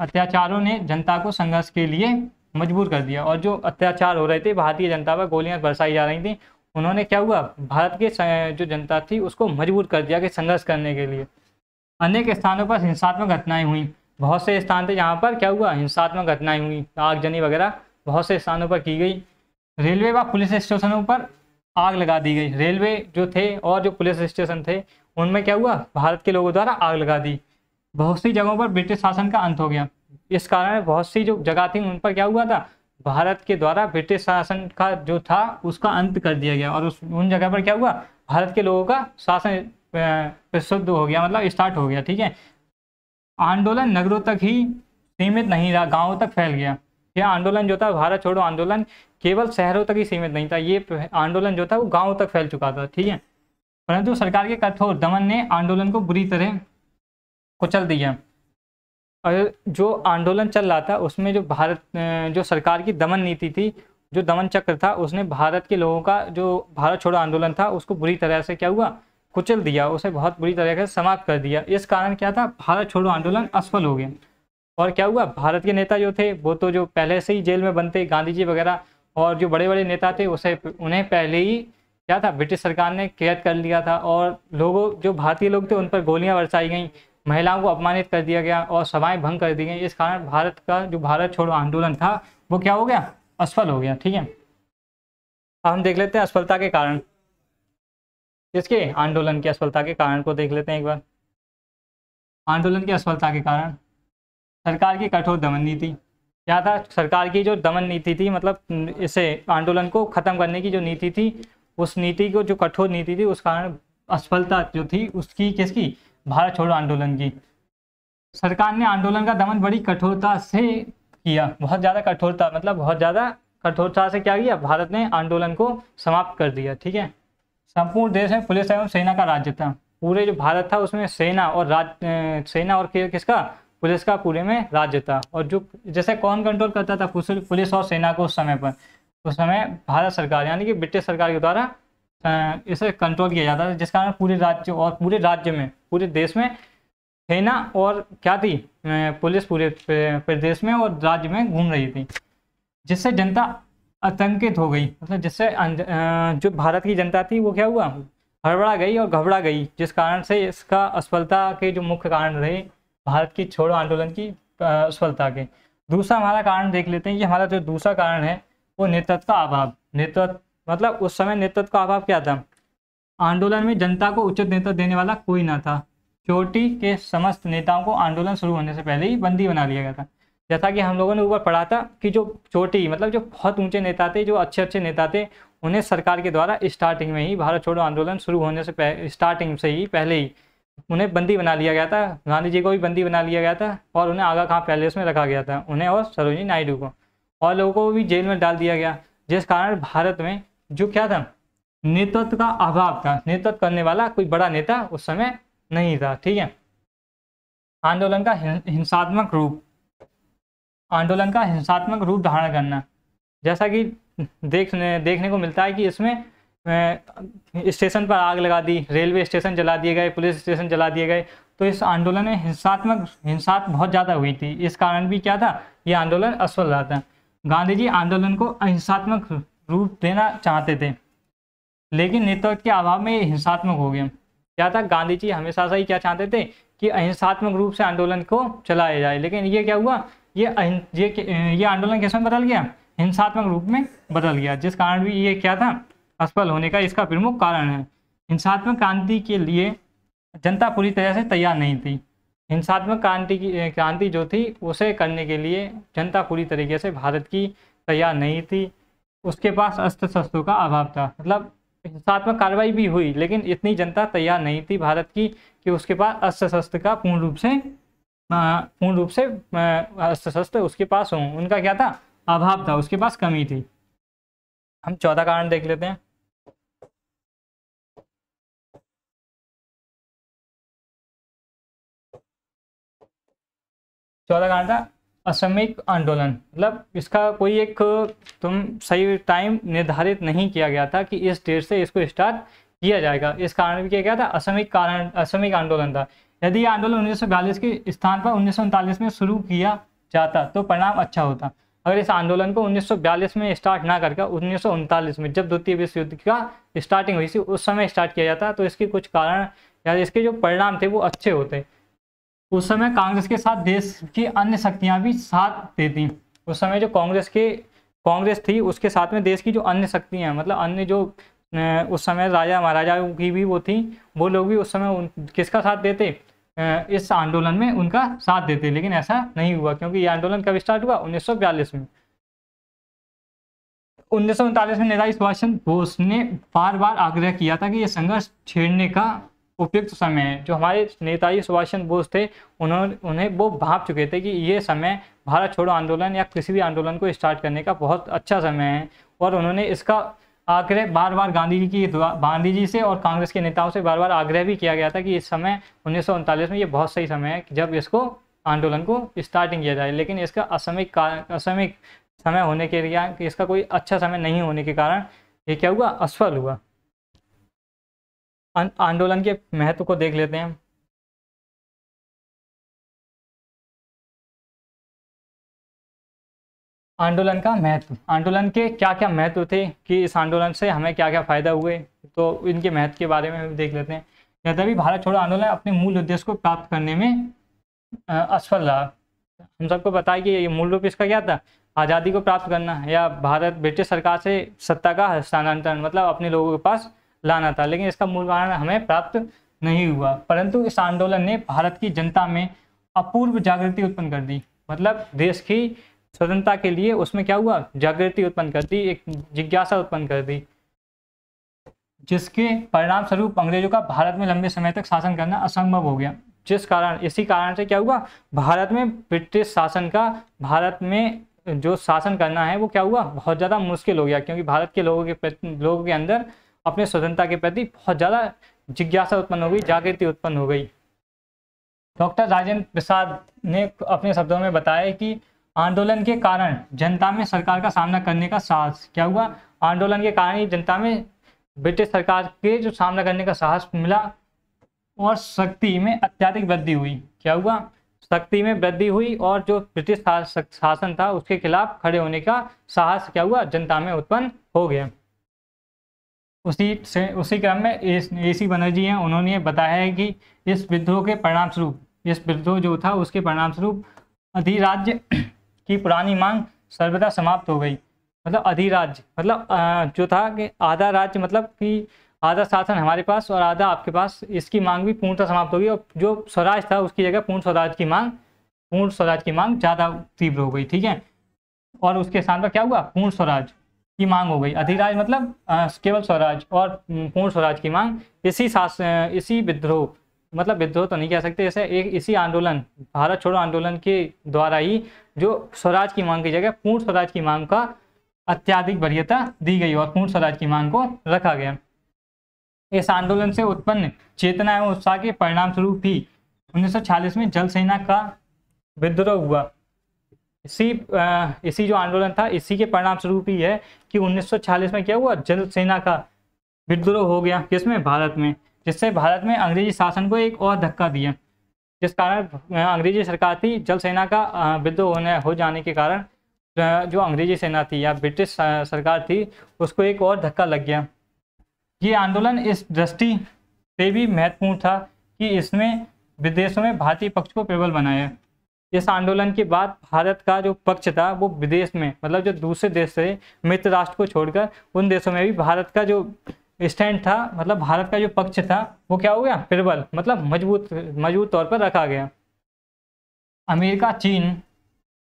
अत्याचारों ने जनता को संघर्ष के लिए मजबूर कर दिया। और जो अत्याचार हो रहे थे, भारतीय जनता पर गोलियाँ बरसाई जा रही थी, उन्होंने क्या हुआ? भारत के जो जनता थी, उसको मजबूर कर दिया कि संघर्ष करने के लिए। अनेक स्थानों पर हिंसात्मक घटनाएँ हुई। बहुत से स्थान थे जहाँ पर क्या हुआ? हिंसात्मक घटनाएँ हुई। आगजनी वगैरह बहुत से स्थानों पर की गई। रेलवे व पुलिस स्टेशनों पर आग लगा दी गई। रेलवे जो थे और जो पुलिस स्टेशन थे, उनमें क्या हुआ? भारत के लोगों द्वारा आग लगा दी। बहुत सी जगहों पर ब्रिटिश शासन का अंत हो गया। इस कारण बहुत सी जो जगह थी, उन पर क्या हुआ था? भारत के द्वारा ब्रिटिश शासन का जो था, उसका अंत कर दिया गया। और उस, उन जगह पर क्या हुआ? भारत के लोगों का शासन प्रसिद्ध हो गया मतलब स्टार्ट हो गया, ठीक है? आंदोलन नगरों तक ही सीमित नहीं रहा, गाँवों तक फैल गया। यह आंदोलन जो था, भारत छोड़ो, आंदोलन केवल शहरों तक ही सीमित नहीं था, ये आंदोलन जो था, वो गाँव तक फैल चुका था, ठीक है? परंतु सरकार के कठोर दमन ने आंदोलन को बुरी तरह कुचल दिया। और जो आंदोलन चल रहा था, उसमें जो भारत जो सरकार की दमन नीति थी, जो दमन चक्र था, उसने भारत के लोगों का, जो भारत छोड़ो आंदोलन था, उसको बुरी तरह से क्या हुआ? कुचल दिया, उसे बहुत बुरी तरह से समाप्त कर दिया। इस कारण क्या था? भारत छोड़ो, आंदोलन असफल हो गया। और क्या हुआ? भारत के नेता जो थे, वो तो जो पहले से ही जेल में बनते गांधी जी वगैरह, और जो बड़े बड़े नेता थे, उसे उन्हें पहले ही क्या था? ब्रिटिश सरकार ने कैद कर लिया था। और लोगों, जो भारतीय लोग थे, उन पर गोलियाँ बरसाई गई। महिलाओं को अपमानित कर दिया गया और सभाएँ भंग कर दी गई इस कारण भारत का जो भारत छोड़ो आंदोलन था, वो क्या हो गया? असफल हो गया। ठीक है? हम देख लेते हैं असफलता के कारण। किसके? आंदोलन की असफलता के कारण को देख लेते हैं एक बार। आंदोलन की असफलता के कारण। सरकार की कठोर दमन नीति। क्या था? सरकार की जो दमन नीति थी मतलब इसे आंदोलन को ख़त्म करने की जो नीति थी, उस नीति को, जो कठोर नीति थी, उस कारण असफलता जो थी, उसकी किसकी? भारत छोड़ो आंदोलन की। सरकार ने आंदोलन का दमन बड़ी कठोरता से किया। बहुत ज़्यादा कठोरता मतलब बहुत ज़्यादा कठोरता से क्या किया? भारत ने आंदोलन को समाप्त कर दिया, ठीक है? संपूर्ण देश में पुलिस एवं सेना का राज्य था। पूरे जो भारत था, उसमें सेना और राज सेना और किसका? पुलिस का पूरे में राज्य था। और जो, जैसे कौन कंट्रोल करता था पुलिस और सेना को उस समय पर। उस समय भारत सरकार, यानी कि ब्रिटिश सरकार के द्वारा इसे कंट्रोल किया जाता था, जिस कारण पूरे राज्य और पूरे राज्य में, पूरे देश में सेना और क्या थी? पुलिस पूरे प्रदेश में और राज्य में घूम रही थी। जिससे जनता आतंकित हो गई। मतलब जिससे जो भारत की जनता थी, वो क्या हुआ? हड़बड़ा गई और घबरा गई, जिस कारण से इसका असफलता के जो मुख्य कारण रहे, भारत की छोड़ो आंदोलन की असफलता के। दूसरा हमारा कारण देख लेते हैं कि हमारा जो दूसरा कारण है, वो नेतृत्व का अभाव। नेतृत्व मतलब उस समय नेतृत्व का अभाव क्या था? आंदोलन में जनता को उचित नेतृत्व देने वाला कोई ना था। चोटी के समस्त नेताओं को आंदोलन शुरू होने से पहले ही बंदी बना लिया गया था। जैसा कि हम लोगों ने ऊपर पढ़ा था कि जो छोटी मतलब जो बहुत ऊँचे नेता थे जो अच्छे अच्छे नेता थे उन्हें सरकार के द्वारा स्टार्टिंग में ही भारत छोड़ो आंदोलन शुरू होने से स्टार्टिंग से ही पहले ही उन्हें बंदी बना लिया गया था। गांधी जी को भी बंदी बना लिया गया था और उन्हें आगा खां पैलेस में रखा गया था, उन्हें और सरोजनी नायडू को। और लोगों को भी जेल में डाल दिया गया, जिस कारण भारत में जो क्या था, नेतृत्व का अभाव था। नेतृत्व करने वाला कोई बड़ा नेता उस समय नहीं था, ठीक है? आंदोलन का हिंसात्मक रूप। आंदोलन का हिंसात्मक रूप धारण करना। जैसा कि देखने देखने को मिलता है कि इसमें स्टेशन पर आग लगा दी, रेलवे स्टेशन जला दिए गए, पुलिस स्टेशन जला दिए गए तो इस आंदोलन में हिंसात्मक हिंसा बहुत ज़्यादा हुई थी। इस कारण भी क्या था? ये आंदोलन असफल रहा था। गांधी जी आंदोलन को अहिंसात्मक रूप देना चाहते थे, लेकिन नेतृत्व के अभाव में हिंसात्मक हो गया। क्या था? गांधी जी हमेशा से ही क्या चाहते थे कि अहिंसात्मक रूप से आंदोलन को चलाया जाए, लेकिन ये क्या हुआ? ये ये ये आंदोलन किस बदल गया? हिंसात्मक रूप में बदल गया। जिस कारण भी ये क्या था? असफल होने का इसका प्रमुख कारण है। हिंसात्मक क्रांति के लिए जनता पूरी तरह से तैयार नहीं थी। हिंसात्मक क्रांति की क्रांति जो थी, उसे करने के लिए जनता पूरी तरीके से भारत की तैयार नहीं थी। उसके पास अस्त्र शस्त्रों का अभाव था। मतलब हिंसात्मक कार्रवाई भी हुई, लेकिन इतनी जनता तैयार नहीं थी भारत की कि उसके पास अस्त्र शस्त्र का पूर्ण रूप से पूर्ण रूप से अस्त्र शस्त्र उसके पास हों। उनका क्या था? अभाव था, उसके पास कमी थी। हम चौथा कारण देख लेते हैं। चौथा कारण था असमिक आंदोलन। मतलब इसका कोई एक, तुम सही टाइम निर्धारित नहीं किया गया था कि इस डेट से इसको स्टार्ट किया जाएगा। इस कारण भी क्या गया था? असमिक कारण असमिक आंदोलन था। यदि यह आंदोलन उन्नीस के स्थान पर उन्नीस सौ उनतालीस में शुरू किया जाता तो परिणाम अच्छा होता। अगर इस आंदोलन को 1942 में स्टार्ट ना करके उन्नीस सौ उनतालीस में जब द्वितीय विश्व युद्ध का स्टार्टिंग हुई थी, उस समय स्टार्ट किया जाता तो इसके कुछ कारण या इसके जो परिणाम थे, वो अच्छे होते। उस समय कांग्रेस के साथ देश की अन्य शक्तियाँ भी साथ देती। उस समय जो कांग्रेस के, कांग्रेस थी, उसके साथ में देश की जो अन्य शक्तियाँ मतलब अन्य जो उस समय राजा महाराजा की भी वो थी, वो लोग भी उस समय किसका साथ देते? इस आंदोलन में उनका साथ देते, लेकिन ऐसा नहीं हुआ, क्योंकि ये आंदोलन कब स्टार्ट हुआ? 1942 में। उन्नीस सौ उनतालीस में नेताजी सुभाष चंद्र बोस ने बार बार आग्रह किया था कि ये संघर्ष छेड़ने का उपयुक्त समय है। जो हमारे नेताजी सुभाष चंद्र बोस थे, उन्होंने, उन्हें वो भाप चुके थे कि ये समय भारत छोड़ो आंदोलन या किसी भी आंदोलन को स्टार्ट करने का बहुत अच्छा समय है और उन्होंने इसका आग्रह बार बार गांधी जी की गांधी जी से और कांग्रेस के नेताओं से बार बार आग्रह भी किया गया था कि इस समय उन्नीस सौ उनतालीस में ये बहुत सही समय है जब इसको आंदोलन को स्टार्टिंग किया जाए। लेकिन इसका असमिक असमिक समय होने के लिए इसका कोई अच्छा समय नहीं होने के कारण ये क्या हुआ? असफल हुआ। आंदोलन के महत्व को देख लेते हैं। आंदोलन का महत्व। आंदोलन के क्या क्या महत्व थे कि इस आंदोलन से हमें क्या क्या फ़ायदा हुए? तो इनके महत्व के बारे में देख लेते हैं। यद्यपि भारत छोड़ो आंदोलन अपने मूल उद्देश्य को प्राप्त करने में असफल रहा। हम सबको है कि ये मूल रूप इसका क्या था? आज़ादी को प्राप्त करना या भारत ब्रिटिश सरकार से सत्ता का हस्तांतरण मतलब अपने लोगों के पास लाना था। लेकिन इसका मूल कारण हमें प्राप्त नहीं हुआ। परंतु इस आंदोलन ने भारत की जनता में अपूर्व जागृति उत्पन्न कर दी। मतलब देश की स्वतंत्रता के लिए उसमें क्या हुआ? जागृति उत्पन्न कर दी, एक जिज्ञासा उत्पन्न कर दी, जिसके परिणाम स्वरूप अंग्रेज़ों का भारत में लंबे समय तक शासन करना असंभव हो गया। जिस कारण, इसी कारण से क्या हुआ? भारत में ब्रिटिश शासन का, भारत में जो शासन करना है, वो क्या हुआ? बहुत ज़्यादा मुश्किल हो गया, क्योंकि भारत के लोगों के लोगों के अंदर अपने स्वतंत्रता के प्रति बहुत ज़्यादा जिज्ञासा उत्पन्न हो गई, जागृति उत्पन्न हो गई। डॉक्टर राजेंद्र प्रसाद ने अपने शब्दों में बताया कि आंदोलन के कारण जनता में सरकार का सामना करने का साहस, क्या हुआ? आंदोलन के कारण ही जनता में ब्रिटिश सरकार के जो सामना करने का साहस मिला और शक्ति में अत्याधिक वृद्धि हुई। क्या हुआ? शक्ति में वृद्धि हुई और जो ब्रिटिश शासन था उसके खिलाफ खड़े होने का साहस, क्या हुआ? जनता में उत्पन्न हो गया। उसी से, उसी क्रम में ए सी बनर्जी हैं, उन्होंने बताया है कि इस विद्रोह के परिणाम स्वरूप इस विद्रोह जो था उसके परिणाम स्वरूप अधिराज्य की पुरानी मांग सर्वदा समाप्त हो गई। मतलब अधिराज्य मतलब जो था कि आधा राज्य मतलब कि आधा शासन हमारे पास और आधा आपके पास, इसकी मांग भी पूर्णतः समाप्त हो गई और जो स्वराज था उसकी जगह पूर्ण स्वराज की मांग, पूर्ण स्वराज की मांग ज़्यादा तीव्र हो गई, ठीक है? और उसके स्थान पर क्या हुआ? पूर्ण स्वराज की मांग हो गई। अधिराज मतलब केवल स्वराज और पूर्ण स्वराज की मांग। इसी शास इसी विद्रोह मतलब विद्रोह तो नहीं कह सकते, जैसे एक इसी आंदोलन, भारत छोड़ो आंदोलन के द्वारा ही जो स्वराज की मांग की जगह पूर्ण स्वराज की मांग का अत्याधिक वरीयता दी गई और पूर्ण स्वराज की मांग को रखा गया। इस आंदोलन से उत्पन्न चेतना एवं उत्साह के परिणाम स्वरूप ही उन्नीस में जल सेना का विद्रोह हुआ। इसी इसी जो आंदोलन था, इसी के परिणाम स्वरूप ही है कि 1946 में क्या हुआ? जल सेना का विद्रोह हो गया किसमें? भारत में, जिससे भारत में अंग्रेज़ी शासन को एक और धक्का दिया। जिस कारण अंग्रेज़ी सरकार थी, जल सेना का विद्रोह होने, हो जाने के कारण जो अंग्रेज़ी सेना थी या ब्रिटिश सरकार थी, उसको एक और धक्का लग गया। ये आंदोलन इस दृष्टि से भी महत्वपूर्ण था कि इसमें विदेशों में भारतीय पक्ष को प्रबल बनाया। इस आंदोलन के बाद भारत का जो पक्ष था, वो विदेश में मतलब जो दूसरे देश से मित्र राष्ट्र को छोड़कर, उन देशों में भी भारत का जो स्टैंड था मतलब भारत का जो पक्ष था, वो क्या हो गया? प्रबल मतलब मज़बूत मज़बूत तौर पर रखा गया। अमेरिका, चीन,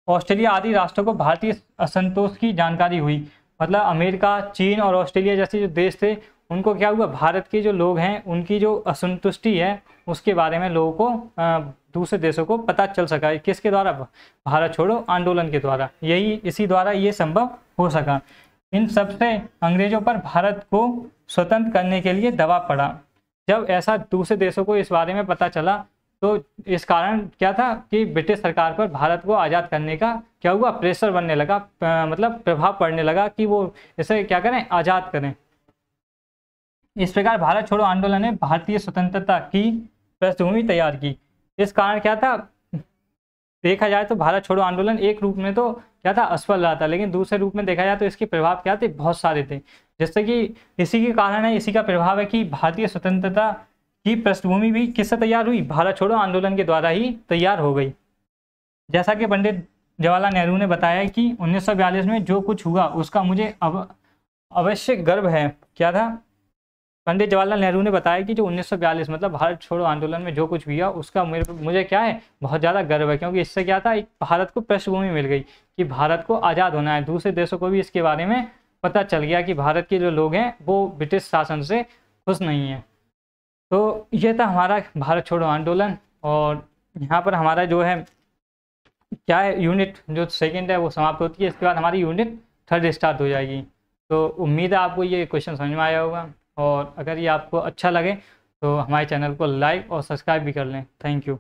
ऑस्ट्रेलिया आदि राष्ट्रों को भारतीय असंतोष की जानकारी हुई। मतलब अमेरिका, चीन और ऑस्ट्रेलिया जैसे जो देश थे, उनको क्या हुआ? भारत के जो लोग हैं, उनकी जो असंतुष्टि है, उसके बारे में लोगों को दूसरे देशों को पता चल सका। किसके द्वारा? भारत छोड़ो, आंदोलन के द्वारा। यही, इसी द्वारा ये संभव हो सका। इन सबसे अंग्रेज़ों पर भारत को स्वतंत्र करने के लिए दबाव पड़ा। जब ऐसा दूसरे देशों को इस बारे में पता चला तो इस कारण क्या था कि ब्रिटिश सरकार पर भारत को आज़ाद करने का क्या हुआ? प्रेशर बनने लगा मतलब प्रभाव पड़ने लगा कि वो इसे क्या करें? आज़ाद करें। इस प्रकार भारत छोड़ो आंदोलन ने भारतीय स्वतंत्रता की पृष्ठभूमि तैयार की। इस कारण क्या था? देखा जाए तो भारत छोड़ो आंदोलन एक रूप में तो क्या था? असफल रहा था। लेकिन दूसरे रूप में देखा जाए तो इसके प्रभाव क्या थे? बहुत सारे थे। जैसे कि इसी के कारण है, इसी का प्रभाव है कि भारतीय स्वतंत्रता की पृष्ठभूमि भी किससे तैयार हुई? भारत छोड़ो, आंदोलन के द्वारा ही तैयार हो गई। जैसा कि पंडित जवाहरलाल नेहरू ने बताया कि 1942 में जो कुछ हुआ, उसका मुझे अब अवश्य गर्व है। क्या था? पंडित जवाहरलाल नेहरू ने बताया कि जो 1942 मतलब भारत छोड़ो आंदोलन में जो कुछ हुआ, उसका मेरे मुझे क्या है, बहुत ज़्यादा गर्व है, क्योंकि इससे क्या था, एक भारत को पृष्ठभूमि मिल गई कि भारत को आज़ाद होना है। दूसरे देशों को भी इसके बारे में पता चल गया कि भारत के जो लोग हैं, वो ब्रिटिश शासन से खुश नहीं हैं। तो ये था हमारा भारत छोड़ो आंदोलन और यहाँ पर हमारा जो है, क्या है, यूनिट जो सेकेंड है, वो समाप्त होती है। इसके बाद हमारी यूनिट थर्ड स्टार्ट हो जाएगी। तो उम्मीद है आपको ये क्वेश्चन समझ में आया होगा। और अगर ये आपको अच्छा लगे तो हमारे चैनल को लाइक और सब्सक्राइब भी कर लें। Thank you.